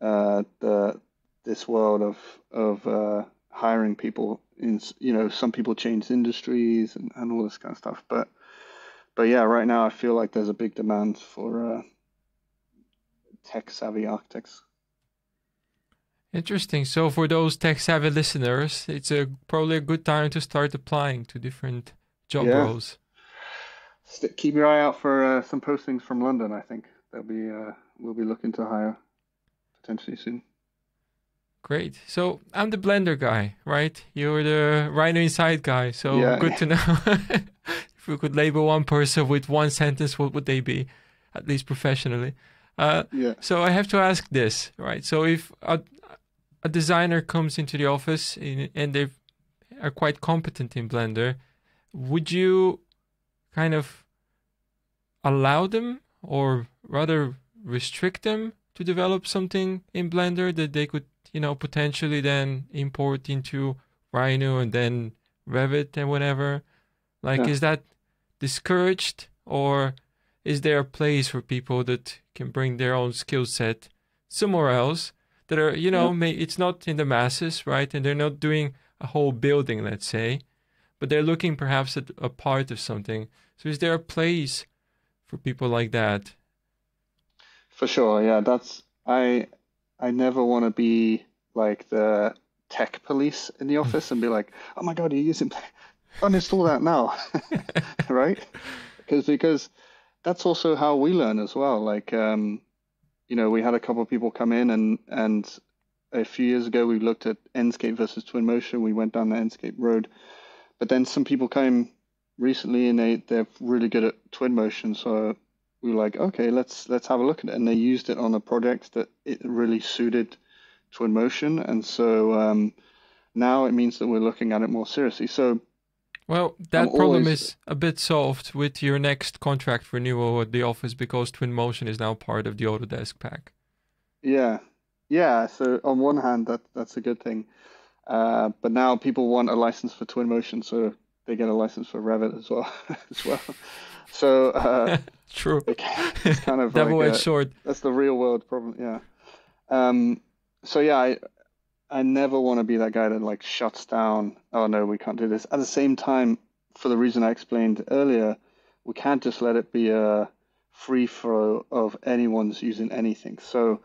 B: uh, the this world of of uh, hiring people. In you know, some people changed industries and, and all this kind of stuff, but but yeah, right now I feel like there's a big demand for uh, tech savvy architects.
A: Interesting. So for those tech savvy listeners, it's a probably a good time to start applying to different job yeah. roles.
B: Keep your eye out for uh, some postings from London. I think they'll be uh, we'll be looking to hire potentially soon.
A: Great. So I'm the Blender guy, right? You're the Rhino Inside guy. So yeah. good to know. if we could label one person with one sentence, what would they be? At least professionally. Uh, yeah. So I have to ask this, right? So if a, designer comes into the office in, and they are quite competent in Blender, would you kind of allow them or rather restrict them to develop something in Blender that they could, you know, potentially then import into Rhino and then Revit and whatever? Like, yeah. is that discouraged, or is there a place for people that can bring their own skill set somewhere else that are, you know, may, it's not in the masses, right? And they're not doing a whole building, let's say, but they're looking perhaps at a part of something. So is there a place for people like that?
B: For sure, yeah. That's I I never want to be like the tech police in the office and be like, "Oh my god, you're using uninstall that now," right? Because because that's also how we learn as well. Like, um, you know, we had a couple of people come in and and a few years ago we looked at Enscape versus Twinmotion. We went down the Enscape road, but then some people came recently and they they're really good at Twinmotion. So we were like, okay, let's let's have a look at it. And they used it on a project that it really suited Twinmotion, and so um, now it means that we're looking at it more seriously. So
A: well, that I'm problem always... is a bit solved with your next contract renewal at the office because Twinmotion is now part of the Autodesk pack.
B: Yeah, yeah. So on one hand, that that's a good thing, uh, but now people want a license for Twinmotion, so they get a license for Revit as well. as well. So uh,
A: true.
B: It's kind of
A: double-edged
B: like
A: sword.
B: That's the real world problem. Yeah. Um, so yeah, I, I never want to be that guy that like shuts down. Oh no, we can't do this. At the same time, for the reason I explained earlier, we can't just let it be a free flow of anyone's using anything. So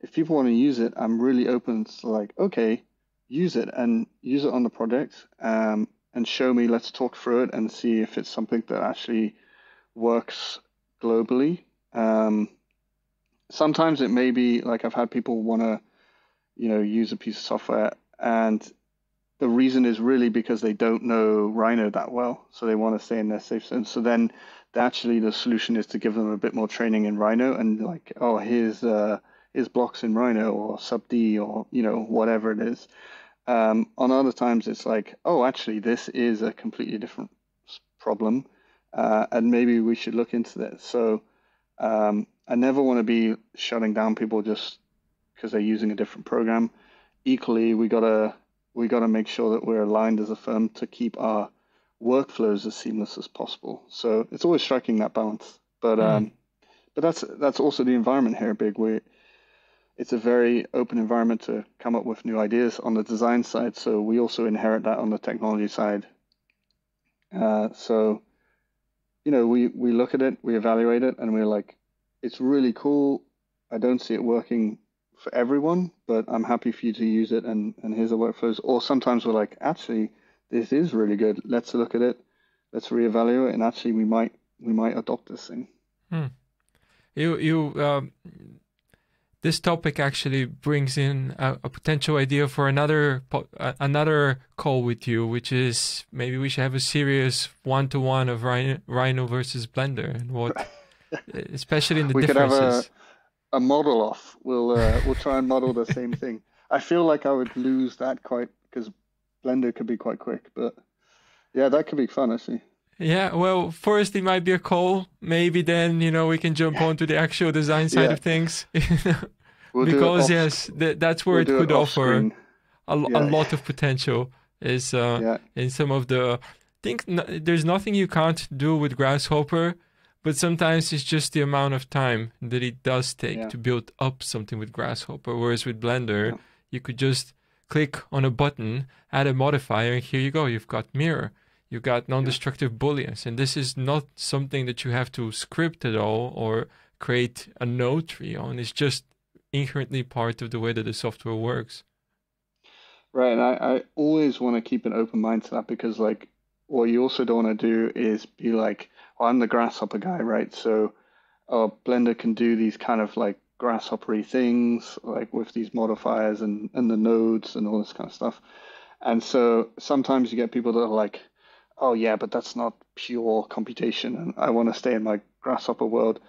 B: if people want to use it, I'm really open to like, okay, use it and use it on the project um, and show me. Let's talk through it and see if it's something that actually works globally. Um, sometimes it may be like I've had people want to you know, use a piece of software. And the reason is really because they don't know Rhino that well. So they want to stay in their safe zone. So then actually the solution is to give them a bit more training in Rhino and like, oh, here's, uh, here's blocks in Rhino or sub D or, you know, whatever it is. Um, on other times, it's like, oh, actually, this is a completely different problem. Uh, and maybe we should look into this. So um, I never want to be shutting down people just because they're using a different program. Equally, we gotta we gotta make sure that we're aligned as a firm to keep our workflows as seamless as possible. So it's always striking that balance. But mm. um, but that's that's also the environment here, Big. We it's a very open environment to come up with new ideas on the design side. So we also inherit that on the technology side. Uh, so you know, we we look at it, we evaluate it, and we're like, it's really cool. I don't see it working for everyone, but I'm happy for you to use it and, and here's the workflows. Or sometimes we're like, actually, this is really good. Let's look at it. Let's reevaluate, and actually, we might we might adopt this thing.
A: Hmm. You you um, this topic actually brings in a, a potential idea for another uh, another call with you, which is maybe we should have a serious one to one of Rhino, Rhino versus Blender and what, especially in the we differences
B: a model off. We'll uh, we'll try and model the same thing. I feel like I would lose that quite because Blender could be quite quick, but yeah, that could be fun actually.
A: Yeah, well, first it might be a call. Maybe then you know we can jump on to the actual design side yeah. of things. we'll because yes, th- that's where we'll it could offer a, yeah. a lot of potential. Is uh, yeah. in some of the think n- there's nothing you can't do with Grasshopper but sometimes it's just the amount of time that it does take yeah. to build up something with Grasshopper. Whereas with Blender, yeah. you could just click on a button, add a modifier, and here you go. You've got mirror. You've got non-destructive yeah. booleans, and this is not something that you have to script at all or create a node tree on. It's just inherently part of the way that the software works.
B: Right, and I, I always want to keep an open mind to that because, like, what you also don't want to do is be like, I'm the grasshopper guy, right? So Blender can do these kind of like grasshoppery things, like with these modifiers and, and the nodes and all this kind of stuff. And so sometimes you get people that are like, oh yeah, but that's not pure computation, and I want to stay in my grasshopper world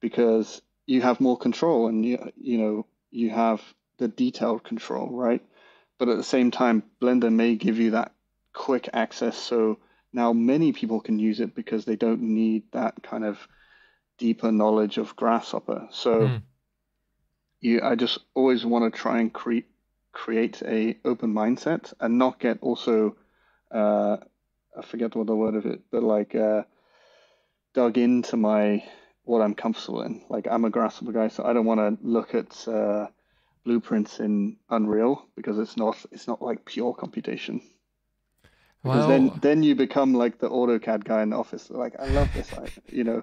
B: because you have more control and you you know you have the detailed control, right? But at the same time, Blender may give you that quick access so now, many people can use it because they don't need that kind of deeper knowledge of Grasshopper. So, mm. you, I just always want to try and create create a open mindset and not get also, uh, I forget what the word of it, but like uh, dug into my what I'm comfortable in. Like I'm a Grasshopper guy, so I don't want to look at uh, blueprints in Unreal because it's not it's not like pure computation. Because then then you become like the AutoCAD guy in the office. Like I love this, I, you know,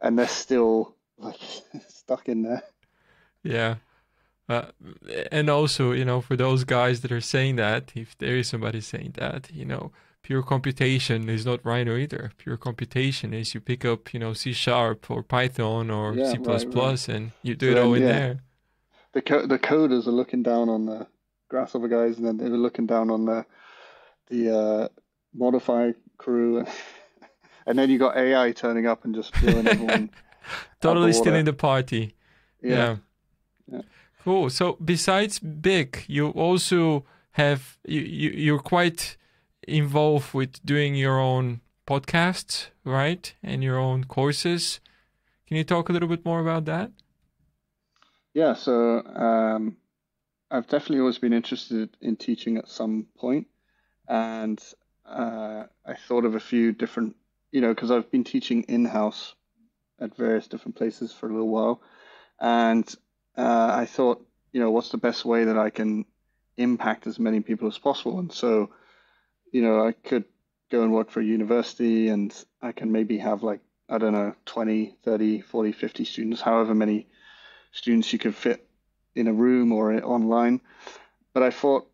B: and they're still like stuck in there.
A: Yeah. Uh, and also, you know, for those guys that are saying that, if there is somebody saying that, you know, pure computation is not Rhino either. Pure computation is you pick up, you know, C sharp or Python or yeah, C++ right, right. and you do so it all then, in yeah. there.
B: The co- the coders are looking down on the Grasshopper guys, and then they're looking down on the the uh, modify crew, and then you got AI turning up and just blowing everyone.
A: totally stealing the party. yeah. yeah. yeah. Cool. So besides Big, you also have you, you you're quite involved with doing your own podcasts, right? And your own courses. Can you talk a little bit more about that?
B: Yeah, so um, I've definitely always been interested in teaching at some point, and uh, I thought of a few different, you know, because I've been teaching in house at various different places for a little while, and uh, I thought, you know, what's the best way that I can impact as many people as possible? And so, you know, I could go and work for a university and I can maybe have like, I don't know, 20, 30, 40, 50 students, however many students you could fit in a room or online. But I thought,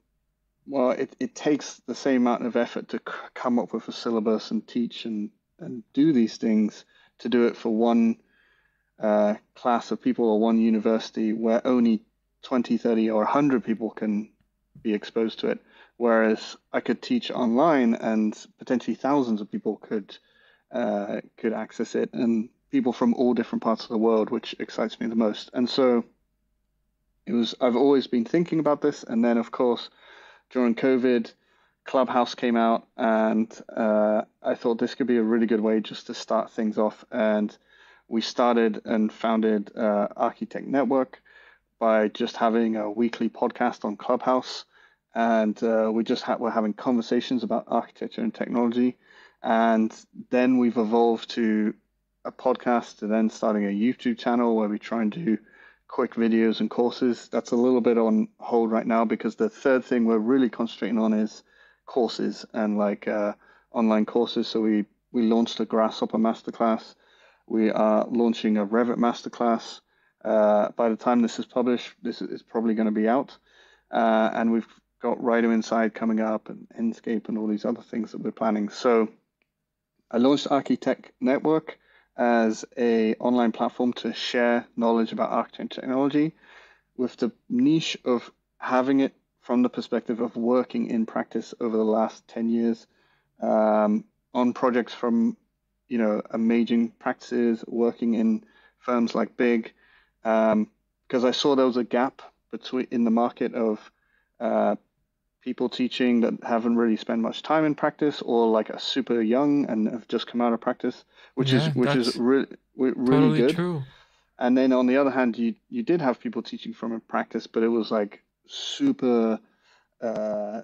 B: well, it, it takes the same amount of effort to c- come up with a syllabus and teach and, and do these things to do it for one uh, class of people or one university where only 20, 30, or 100 people can be exposed to it. Whereas I could teach online and potentially thousands of people could uh, could access it, and people from all different parts of the world, which excites me the most. And so it was. I've always been thinking about this, and then of course during COVID, Clubhouse came out, and uh, I thought this could be a really good way just to start things off and we started and founded uh, Architech Network by just having a weekly podcast on Clubhouse. And uh, we just ha- were having conversations about architecture and technology. And then we've evolved to a podcast and then starting a YouTube channel where we try and do quick videos and courses. That's a little bit on hold right now because the third thing we're really concentrating on is courses and like uh, online courses. So we, we launched a Grasshopper Masterclass we are launching a Revit masterclass. Uh, by the time this is published, this is probably going to be out. Uh, and we've got Rhino Inside coming up and Enscape and all these other things that we're planning. So I launched Architech Network as a online platform to share knowledge about architecture and technology with the niche of having it from the perspective of working in practice over the last 10 years um, on projects from you know, amazing practices, working in firms like Big, because um, I saw there was a gap between in the market of uh, people teaching that haven't really spent much time in practice, or like a super young and have just come out of practice, which yeah, is which is re- really totally good. True. And then on the other hand, you you did have people teaching from a practice, but it was like super, uh,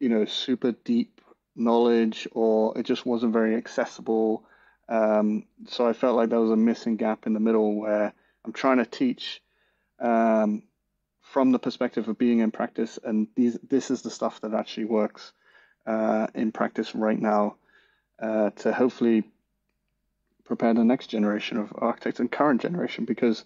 B: you know, super deep knowledge or it just wasn't very accessible. Um, so I felt like there was a missing gap in the middle where I'm trying to teach um, from the perspective of being in practice, and these this is the stuff that actually works uh, in practice right now uh, to hopefully prepare the next generation of architects and current generation because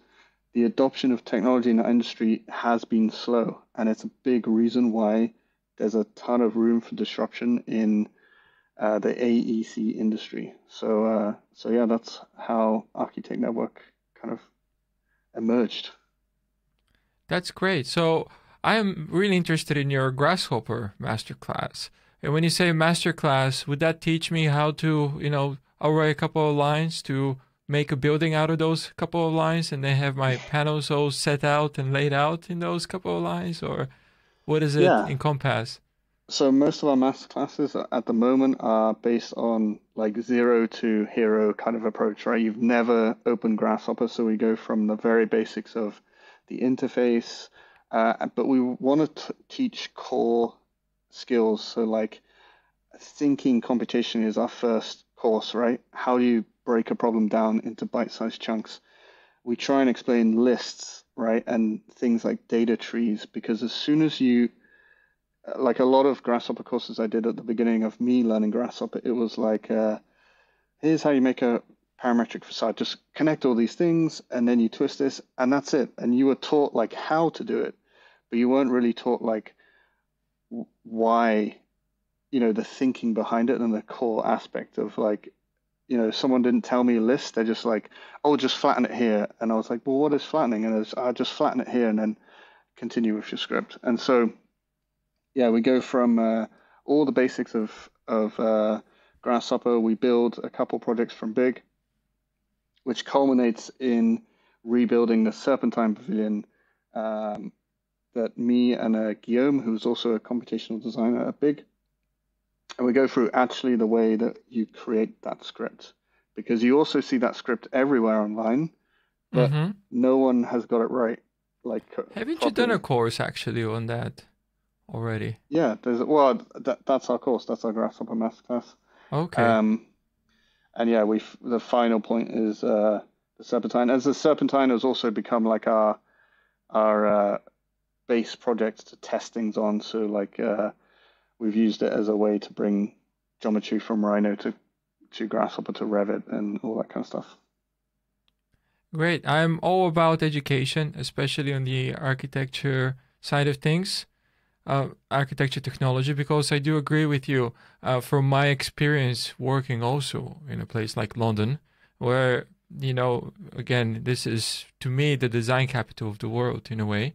B: the adoption of technology in the industry has been slow, and it's a big reason why there's a ton of room for disruption in uh, the AEC industry. So, uh, so yeah, that's how Architech Network kind of emerged.
A: That's great. So, I am really interested in your Grasshopper masterclass. And when you say masterclass, would that teach me how to, you know, I'll write a couple of lines to make a building out of those couple of lines and then have my panels all set out and laid out in those couple of lines? Or what does it yeah. encompass?
B: So most of our master classes at the moment are based on like zero to hero kind of approach, right? You've never opened Grasshopper, so we go from the very basics of the interface, uh, but we want to teach core skills. So like thinking computation is our first course, right? How do you break a problem down into bite-sized chunks? We try and explain lists right? And things like data trees, because as soon as you like a lot of Grasshopper courses I did at the beginning of me learning Grasshopper, it was like, uh, here's how you make a parametric facade. Just connect all these things, and then you twist this, and that's it. And you were taught like how to do it, but you weren't really taught like why, you know, the thinking behind it and the core aspect of like, you know, someone didn't tell me a list. They're just like, oh, just flatten it here, and I was like, well, what is flattening? And I oh, just flatten it here, and then continue with your script. And so, yeah, we go from uh, all the basics of of uh, Grasshopper. We build a couple projects from Big, which culminates in rebuilding the Serpentine Pavilion um, that me and uh, Guillaume, who's also a computational designer at BIG, and we go through actually the way that you create that script because you also see that script everywhere online, but mm-hmm. no one has got it right. Like,
A: haven't properly. you done a course actually on that already?
B: Yeah, there's well, that, that's our course. That's our Grasshopper Masterclass.
A: Okay.
B: Um, and yeah, we the final point is uh, the Serpentine. As the Serpentine has also become like our our uh, base project to test things on. So like uh, we've used it as a way to bring geometry from Rhino to to Grasshopper to Revit and all that kind of stuff.
A: Great. I'm all about education, especially on the architecture side of things uh, architecture technology because I do agree with you uh, from my experience working also in a place like London, where, you know, again, this is to me the design capital of the world in a way.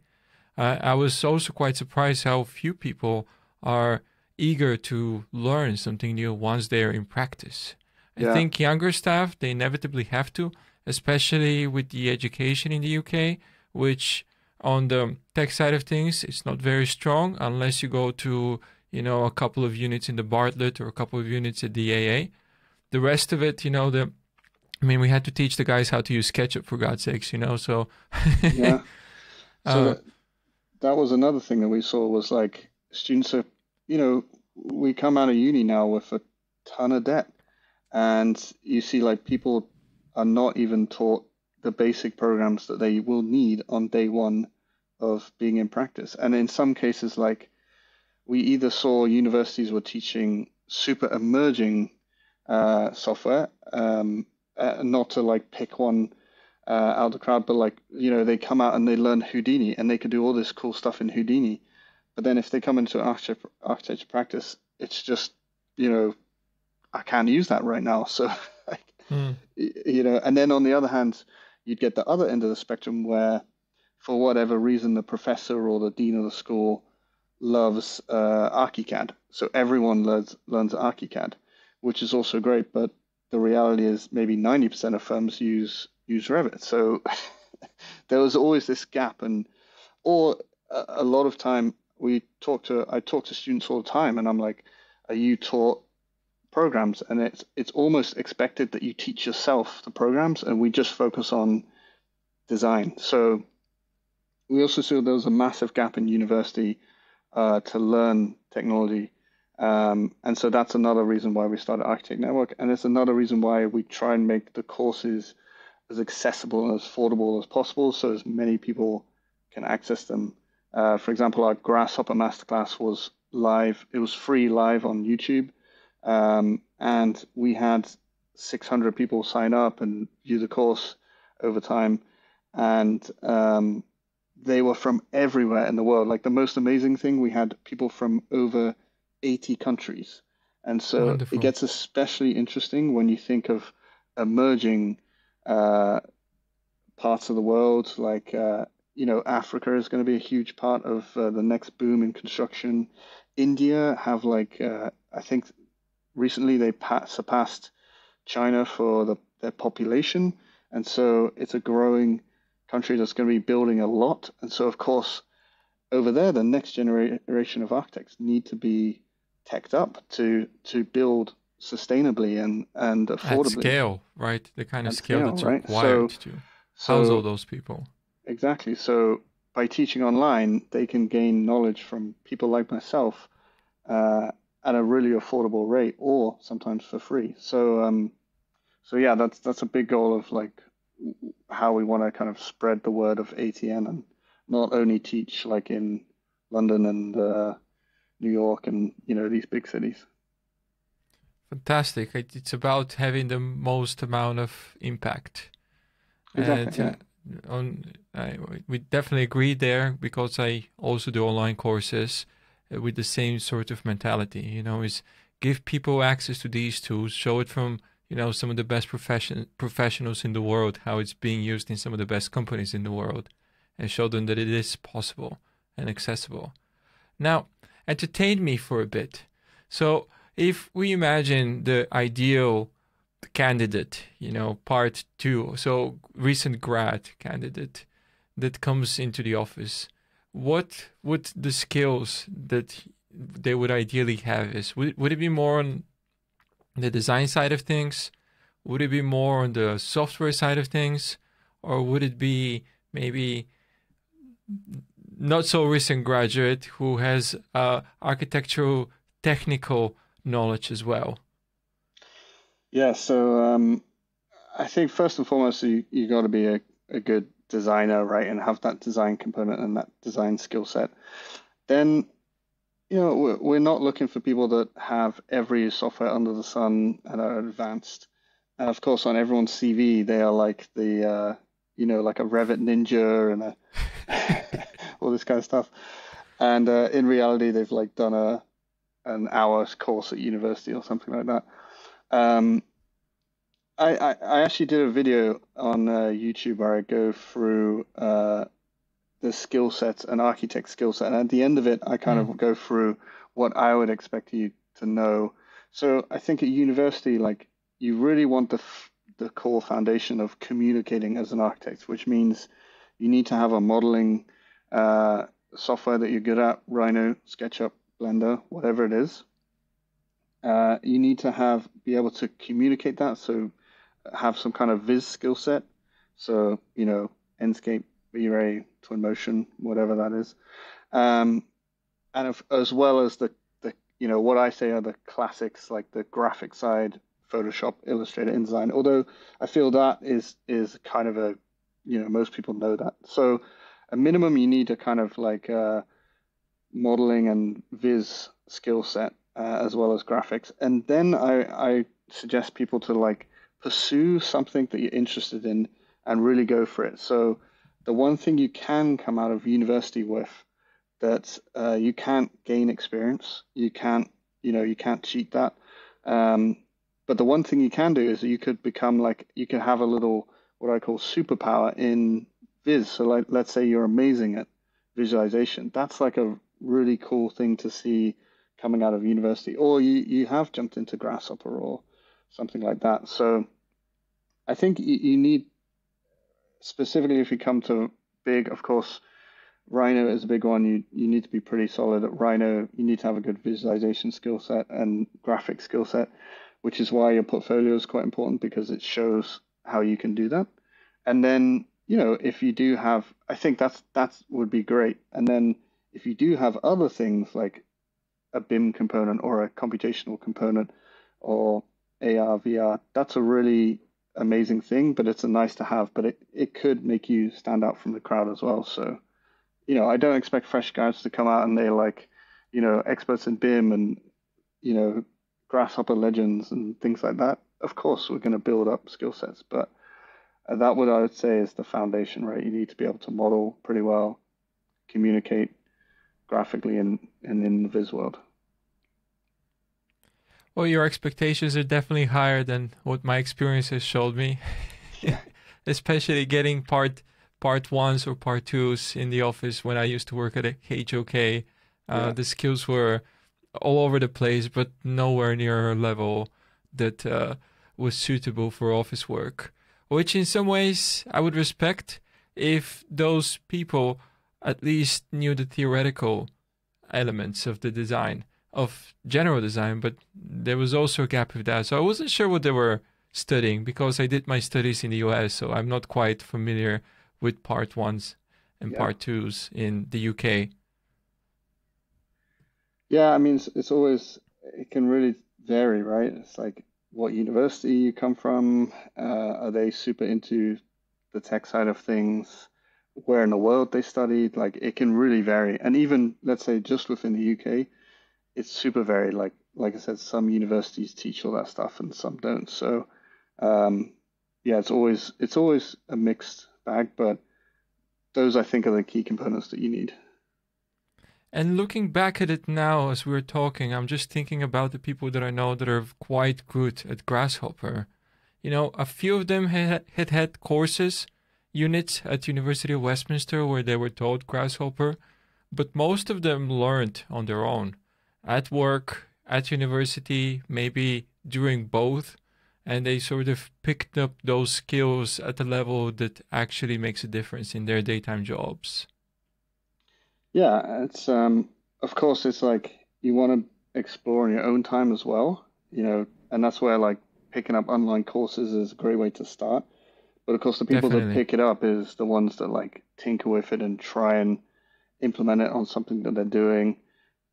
A: Uh, I was also quite surprised how few people are eager to learn something new once they're in practice. Yeah. I think younger staff, they inevitably have to, especially with the education in the UK, which on the tech side of things, it's not very strong unless you go to, you know, a couple of units in the Bartlett or a couple of units at the AA. The rest of it, you know, the I mean, we had to teach the guys how to use SketchUp for God's sakes, you know. So
B: yeah, so uh, that, that was another thing that we saw was like students are, you know, we come out of uni now with a ton of debt, and you see like people are not even taught the basic programs that they will need on day one of being in practice. And in some cases, like we either saw universities were teaching super emerging uh, software, um, uh, not to like pick one uh, out of the crowd, but like, you know, they come out and they learn Houdini and they could do all this cool stuff in Houdini. But then if they come into architecture, architecture practice, it's just, you know, I can't use that right now. So, like, mm. you know, and then on the other hand, you'd get the other end of the spectrum where, for whatever reason, the professor or the dean of the school loves uh, ArchiCAD. So everyone learns, learns ArchiCAD, which is also great. But the reality is maybe 90% of firms use use Revit. So there was always this gap. And or a, a lot of time we talk to, I talk to students all the time and I'm like, are you taught programs, and it's it's almost expected that you teach yourself the programs, and we just focus on design. So we also saw there was a massive gap in university uh, to learn technology, um, and so that's another reason why we started Architech Network, and it's another reason why we try and make the courses as accessible and as affordable as possible, so as many people can access them. Uh, for example, our Grasshopper Masterclass was live; it was free live on YouTube. Um, and we had 600 people sign up and view the course over time. And um, they were from everywhere in the world. Like the most amazing thing, we had people from over 80 countries. And so Wonderful. it gets especially interesting when you think of emerging uh, parts of the world, like, uh, you know, Africa is going to be a huge part of uh, the next boom in construction. India have like, uh, I think recently they surpassed China for the, their population, and so it's a growing country that's going to be building a lot. And so, of course, over there, the next generation of architects need to be teched up to to build sustainably and and affordably.
A: At scale, right? The kind of scale, scale, that's right? required so, to house so, all those people.
B: Exactly. So by teaching online, they can gain knowledge from people like myself uh, at a really affordable rate or sometimes for free. So um, so yeah, that's that's a big goal of like how we want to kind of spread the word of ATN and not only teach like in London and uh, New York and you know these big cities.
A: Fantastic! It's about having the most amount of impact.
B: Exactly. And,
A: yeah. uh, on I, we definitely agree there because I also do online courses uh, with the same sort of mentality. You know, is give people access to these tools, show it from you know some of the best profession professionals in the world, how it's being used in some of the best companies in the world, and show them that it is possible and accessible. Now, entertain me for a bit. So, if we imagine the ideal candidate, you know, part two, so recent grad candidate that comes into the office, what would the skills that they would ideally have is? Would, would it be more on the design side of things? Would it be more on the software side of things? Or would it be maybe not so recent graduate who has uh, architectural technical knowledge as well?
B: Yeah, so um, I think first and foremost, you, you got to be a, a good designer, right, and have that design component and that design skill set. Then, you know, we're, not looking for people that have every software under the sun and are advanced. And of course, on everyone's CV, they are like the, uh, you know, like a Revit ninja and a all this kind of stuff. And uh, in reality, they've like done a an hour's course at university or something like that. Um, I, I, I actually did a video on uh, YouTube where I go through uh, the skill sets, an architect skill set, and at the end of it, I kind mm. of go through what I would expect you to know. So I think at university, like you really want the the core foundation of communicating as an architect, which means you need to have a modeling uh, software that you're good at, Rhino, SketchUp, Blender, whatever it is. Uh, you need to have be able to communicate that. So have some kind of Viz skill set. So you know, Enscape, V-Ray, Twinmotion, whatever that is, um, and if, as well as the the you know what I say are the classics like the graphic side, Photoshop, Illustrator, InDesign. Although I feel that is is kind of a you know most people know that. So a minimum you need a kind of like uh, modeling and viz skill set uh, as well as graphics and then I, I suggest people to like pursue something that you're interested in and really go for it so the one thing you can come out of university with that uh, you can't gain experience you can't you know you can't cheat that um, but the one thing you can do is you could become like you can have a little what i call superpower in viz. So like, let's say you're amazing at visualization. That's like a really cool thing to see coming out of university, or you, you have jumped into Grasshopper or something like that. So I think you, you need, specifically if you come to BIG, of course, Rhino is a big one. You you need to be pretty solid at Rhino. You need to have a good visualization skill set and graphic skill set, which is why your portfolio is quite important because it shows how you can do that. And then you know, if you do have, I think that's that would be great. And then if you do have other things like a BIM component or a computational component or AR, VR, that's a really amazing thing, but it's a nice to have, but it, it could make you stand out from the crowd as well. So, you know, I don't expect fresh guys to come out and they're like, you know, experts in BIM and, you know, grasshopper legends and things like that. Of course, we're going to build up skill sets, but that what I would say is the foundation, right? You need to be able to model pretty well, communicate graphically and, and in the Viz world.
A: Well, your expectations are definitely higher than what my experience has showed me.
B: Yeah.
A: Especially getting part part ones or part twos in the office when I used to work at a HOK. Uh, yeah. The skills were all over the place, but nowhere near a level that uh, was suitable for office work which in some ways I would respect if those people at least knew the theoretical elements of the design, of general design, but there was also a gap with that. So I wasn't sure what they were studying because I did my studies in the US, so I'm not quite familiar with part ones and yeah. part twos in the UK.
B: Yeah, I mean, it's, it's always, it can really vary, right? It's like what university you come from. Uh, are they super into the tech side of things? Where in the world they studied? Like it can really vary. And even let's say just within the UK, it's super varied. Like like I said, some universities teach all that stuff and some don't. So um, yeah, it's always it's always a mixed bag, but those I think are the key components that you need.
A: And looking back at it now as we are talking, I'm just thinking about the people that I know that are quite good at Grasshopper. You know, a few of them had had, had courses, units at University of Westminster where they were taught Grasshopper, but most of them learned on their own, at work, at university, maybe during both, and they sort of picked up those skills at a level that actually makes a difference in their daytime jobs.
B: Yeah, it's um, of course it's like you want to explore in your own time as well, you know, and that's where like picking up online courses is a great way to start. But of course, the people Definitely. that pick it up is the ones that like tinker with it and try and implement it on something that they're doing.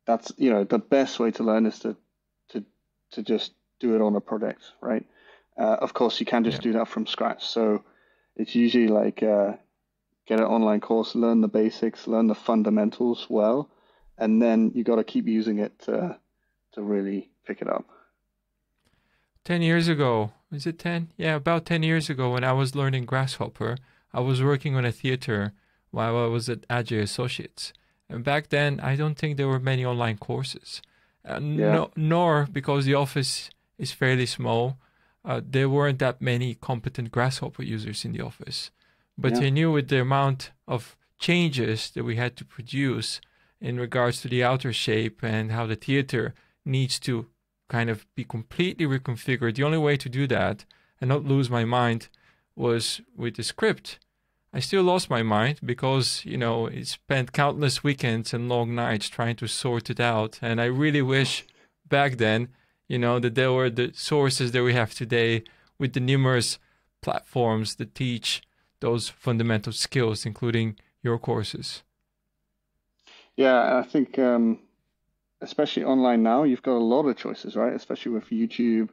B: That's you know the best way to learn is to to to just do it on a project, right? Uh, of course, you can just yeah. do that from scratch. So it's usually like uh, get an online course, learn the basics, learn the fundamentals well, and then you got to keep using it to to really pick it up.
A: 10 years ago, is it 10? Yeah, about 10 years ago when I was learning Grasshopper, I was working on a theater while I was at Agile Associates. And back then, I don't think there were many online courses. Uh, yeah. no, nor because the office is fairly small, uh, there weren't that many competent Grasshopper users in the office. But yeah. I knew with the amount of changes that we had to produce in regards to the outer shape and how the theater needs to kind of be completely reconfigured, the only way to do that and not lose my mind was with the script. I still lost my mind because, you know, I spent countless weekends and long nights trying to sort it out. And I really wish back then, you know, that there were the sources that we have today with the numerous platforms that teach those fundamental skills, including your courses?
B: Yeah, I think um, especially online now, you've got a lot of choices, right? Especially with YouTube.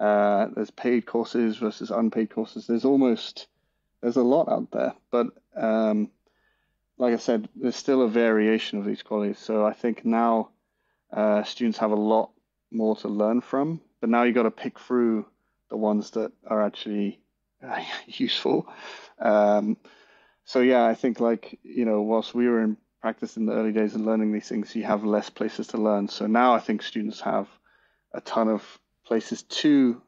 B: Uh, there's paid courses versus unpaid courses. There's almost there's a lot out there, but um, like I said, there's still a variation of these qualities. So I think now uh, students have a lot more to learn from, but now you've got to pick through the ones that are actually uh, useful um, so yeah, I think like you know, whilst we were in practice in the early days and learning these things, you have less places to learn. So now I think students have a ton of places to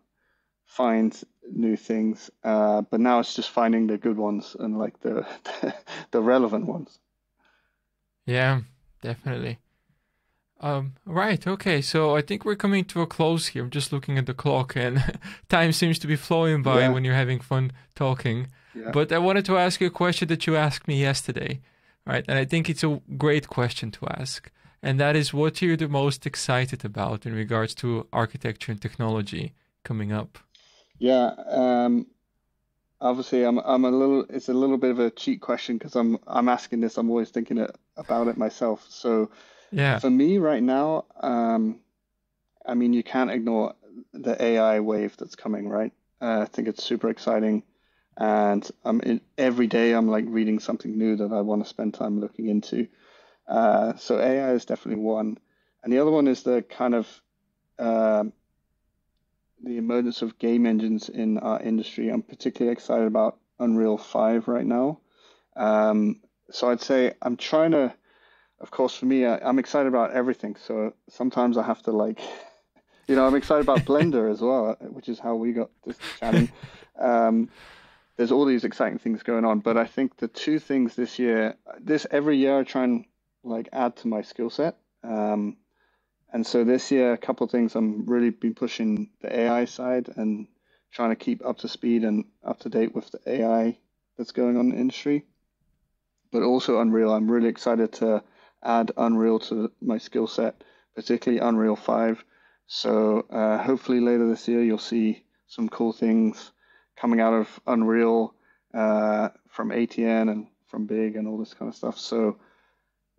B: find new things, uh, but now it's just finding the good ones and like the the relevant ones.
A: Yeah, definitely. Um, right. Okay. So I think we're coming to a close here. I'm just looking at the clock, and time seems to be flowing by yeah. when you're having fun talking. But I wanted to ask you a question that you asked me yesterday, right? And I think it's a great question to ask. And that is what are you're the most excited about in regards to architecture and technology coming up.
B: Yeah. Um, obviously, I'm I'm a little. It's a little bit of a cheat question because I'm I'm asking this. I'm always thinking it, about it myself. So, yeah. For me right now, um, I mean, you can't ignore the AI wave that's coming. Right. Uh, I think it's super exciting and I'm in, every day I'm like reading something new that I want to spend time looking into. Uh, so AI is definitely one, and the other one is the kind of uh, the emergence of game engines in our industry. I'm particularly excited about Unreal Five right now. Um, so I'd say I'm trying to, of course, for me, I, am excited about everything. So sometimes I have to like, you know, I'm excited about Blender as well, which is how we got this chatting. Um, there's all these exciting things going on. But I think the two things this year, this every year I try and like add to my skill set. Um, and so this year, a couple of things I'm really been pushing the AI side and trying to keep up to speed and up to date with the AI that's going on in the industry. But also Unreal, I'm really excited to add Unreal to my skill set, particularly Unreal 5. So uh, hopefully later this year, you'll see some cool things coming out of Unreal uh, from ATN and from BIG and all this kind of stuff. So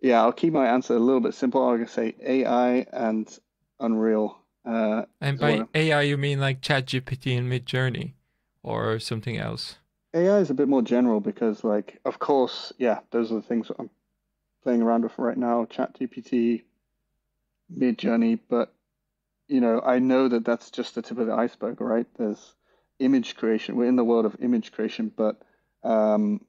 B: yeah, I'll keep my answer a little bit simple. I'm gonna say AI and Unreal. Uh,
A: and by AI, you mean like ChatGPT and Midjourney, or something else?
B: AI is a bit more general because, like, of course, yeah, those are the things I'm playing around with right now. ChatGPT, Midjourney, but you know, I know that that's just the tip of the iceberg, right? There's image creation. We're in the world of image creation, but um,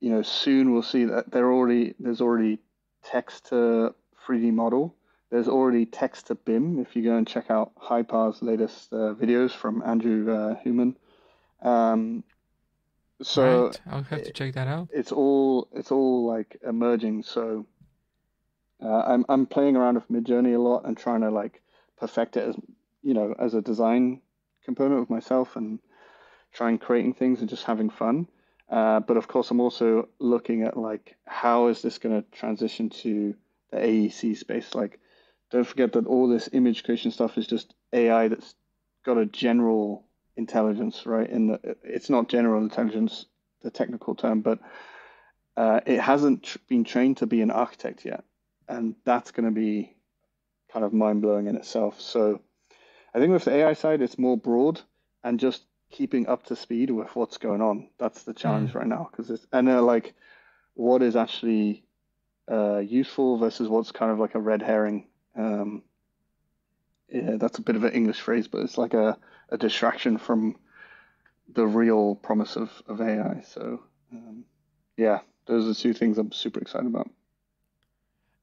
B: you know, soon we'll see that there already there's already text to 3D model. There's already text to BIM. If you go and check out Hypar's latest uh, videos from Andrew uh, Heumann, um, so
A: right. I'll have to check that out.
B: It's all it's all like emerging. So uh, I'm I'm playing around with Midjourney a lot and trying to like perfect it as you know as a design component with myself and trying creating things and just having fun. Uh, but of course, I'm also looking at like how is this going to transition to the AEC space. Like, don't forget that all this image creation stuff is just AI that's got a general intelligence, right? In the, it's not general intelligence, the technical term, but uh, it hasn't tr- been trained to be an architect yet, and that's going to be kind of mind blowing in itself. So, I think with the AI side, it's more broad and just keeping up to speed with what's going on. That's the challenge mm. right now because it's and uh, like what is actually uh, useful versus what's kind of like a red herring. Um, yeah, that's a bit of an English phrase, but it's like a, a distraction from the real promise of, of AI. So um, yeah, those are two things I'm super excited about.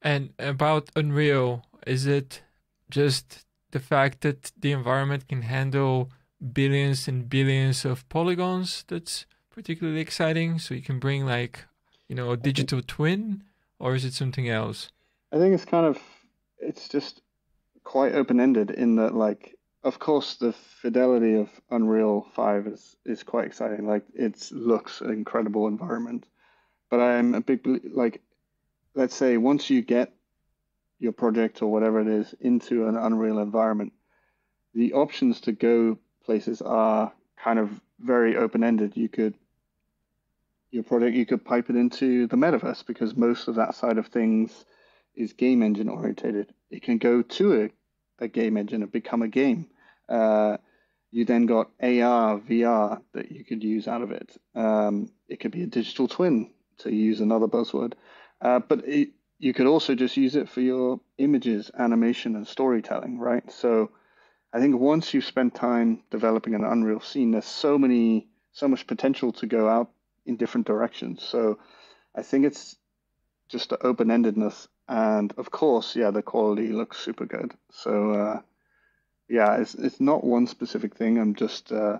A: And about Unreal, is it just the fact that the environment can handle billions and billions of polygons that's particularly exciting. So you can bring like you know a digital twin or is it something else?
B: I think it's kind of it's just quite open-ended in that like of course the fidelity of unreal 5 is is quite exciting. Like it looks an incredible environment. But i'm a big like let's say once you get your project or whatever it is into an unreal environment the options to go places are kind of very open ended. You could your project you could pipe it into the metaverse because most of that side of things is game engine orientated. It can go to a, a game engine and become a game. Uh, you then got AR, VR that you could use out of it. Um, it could be a digital twin to use another buzzword, uh, but it, you could also just use it for your images, animation, and storytelling, right? So I think once you spend time developing an Unreal scene, there's so many, so much potential to go out in different directions. So I think it's just the open endedness. And of course, yeah, the quality looks super good. So uh, yeah, it's, it's not one specific thing. I'm just, uh,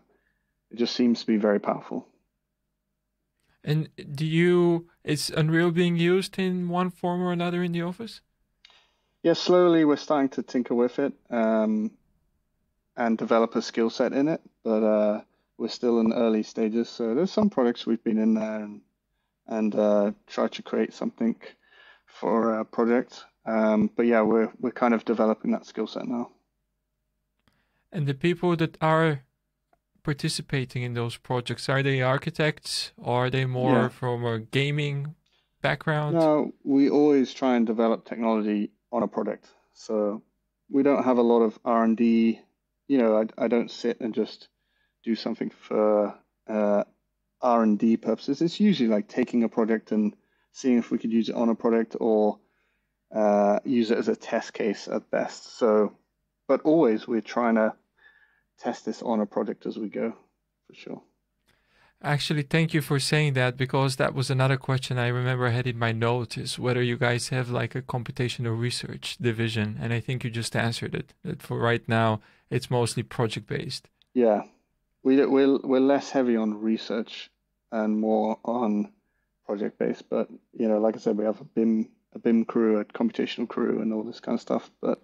B: it just seems to be very powerful.
A: And do you, is Unreal being used in one form or another in the office?
B: Yeah, slowly we're starting to tinker with it. Um, and develop a skill set in it, but uh, we're still in early stages. So there's some products we've been in there and and uh, try to create something for a project. Um, but yeah, we're we're kind of developing that skill set now.
A: And the people that are participating in those projects are they architects or are they more yeah. from a gaming background?
B: No, we always try and develop technology on a product. So we don't have a lot of R and D you know, I, I don't sit and just do something for uh, R and D purposes. It's usually like taking a project and seeing if we could use it on a product or uh, use it as a test case at best. So, but always we're trying to test this on a project as we go, for sure.
A: Actually, thank you for saying that because that was another question I remember I had in my notes is whether you guys have like a computational research division. And I think you just answered it. That for right now, it's mostly project based.
B: Yeah, we we're we're less heavy on research and more on project based. But you know, like I said, we have a BIM a BIM crew, a computational crew, and all this kind of stuff. But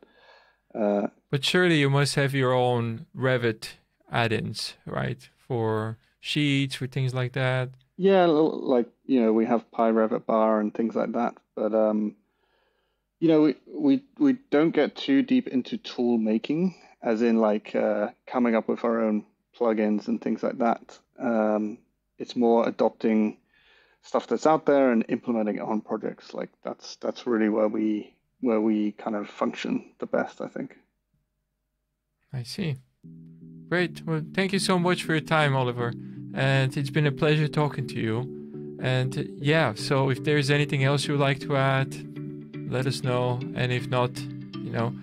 B: uh,
A: but surely you must have your own Revit add-ins, right? For sheets, for things like that.
B: Yeah, like you know, we have PyRevit bar and things like that. But um, you know, we we we don't get too deep into tool making as in like uh, coming up with our own plugins and things like that. Um, it's more adopting stuff that's out there and implementing it on projects. Like that's that's really where we where we kind of function the best, I think.
A: I see. Great. Well, thank you so much for your time, Oliver. And it's been a pleasure talking to you. And yeah, so if there's anything else you'd like to add, let us know. And if not, You know,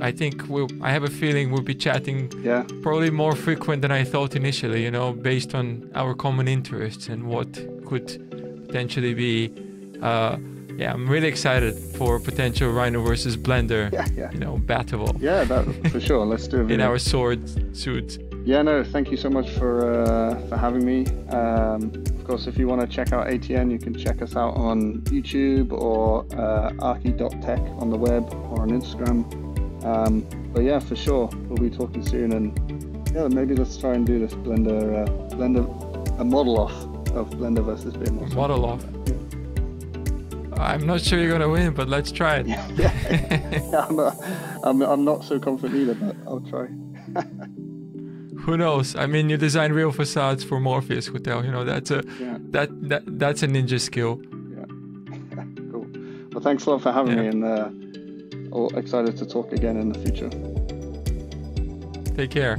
A: I think we'll. I have a feeling we'll be chatting.
B: Yeah.
A: Probably more frequent than I thought initially. You know, based on our common interests and what could potentially be. Uh, yeah, I'm really excited for potential Rhino versus Blender.
B: Yeah, yeah.
A: You know, battle.
B: Yeah, that for sure. Let's do it.
A: In our sword suits.
B: Yeah, no, thank you so much for uh, for having me. Um, of course, if you want to check out ATN, you can check us out on YouTube or uh, archi.tech on the web or on Instagram. Um, but yeah, for sure, we'll be talking soon, and yeah, maybe let's try and do this Blender uh, Blender a model off of Blender versus BIM.
A: Model off. Yeah. I'm not sure you're gonna win, but let's try it.
B: yeah, yeah I'm, not, I'm, I'm not so confident either, but I'll try.
A: Who knows? I mean, you design real facades for Morpheus Hotel. You know, that's a yeah. that that that's a ninja skill.
B: Yeah. cool. Well, thanks a lot for having me, and uh, excited to talk again in the future.
A: Take care.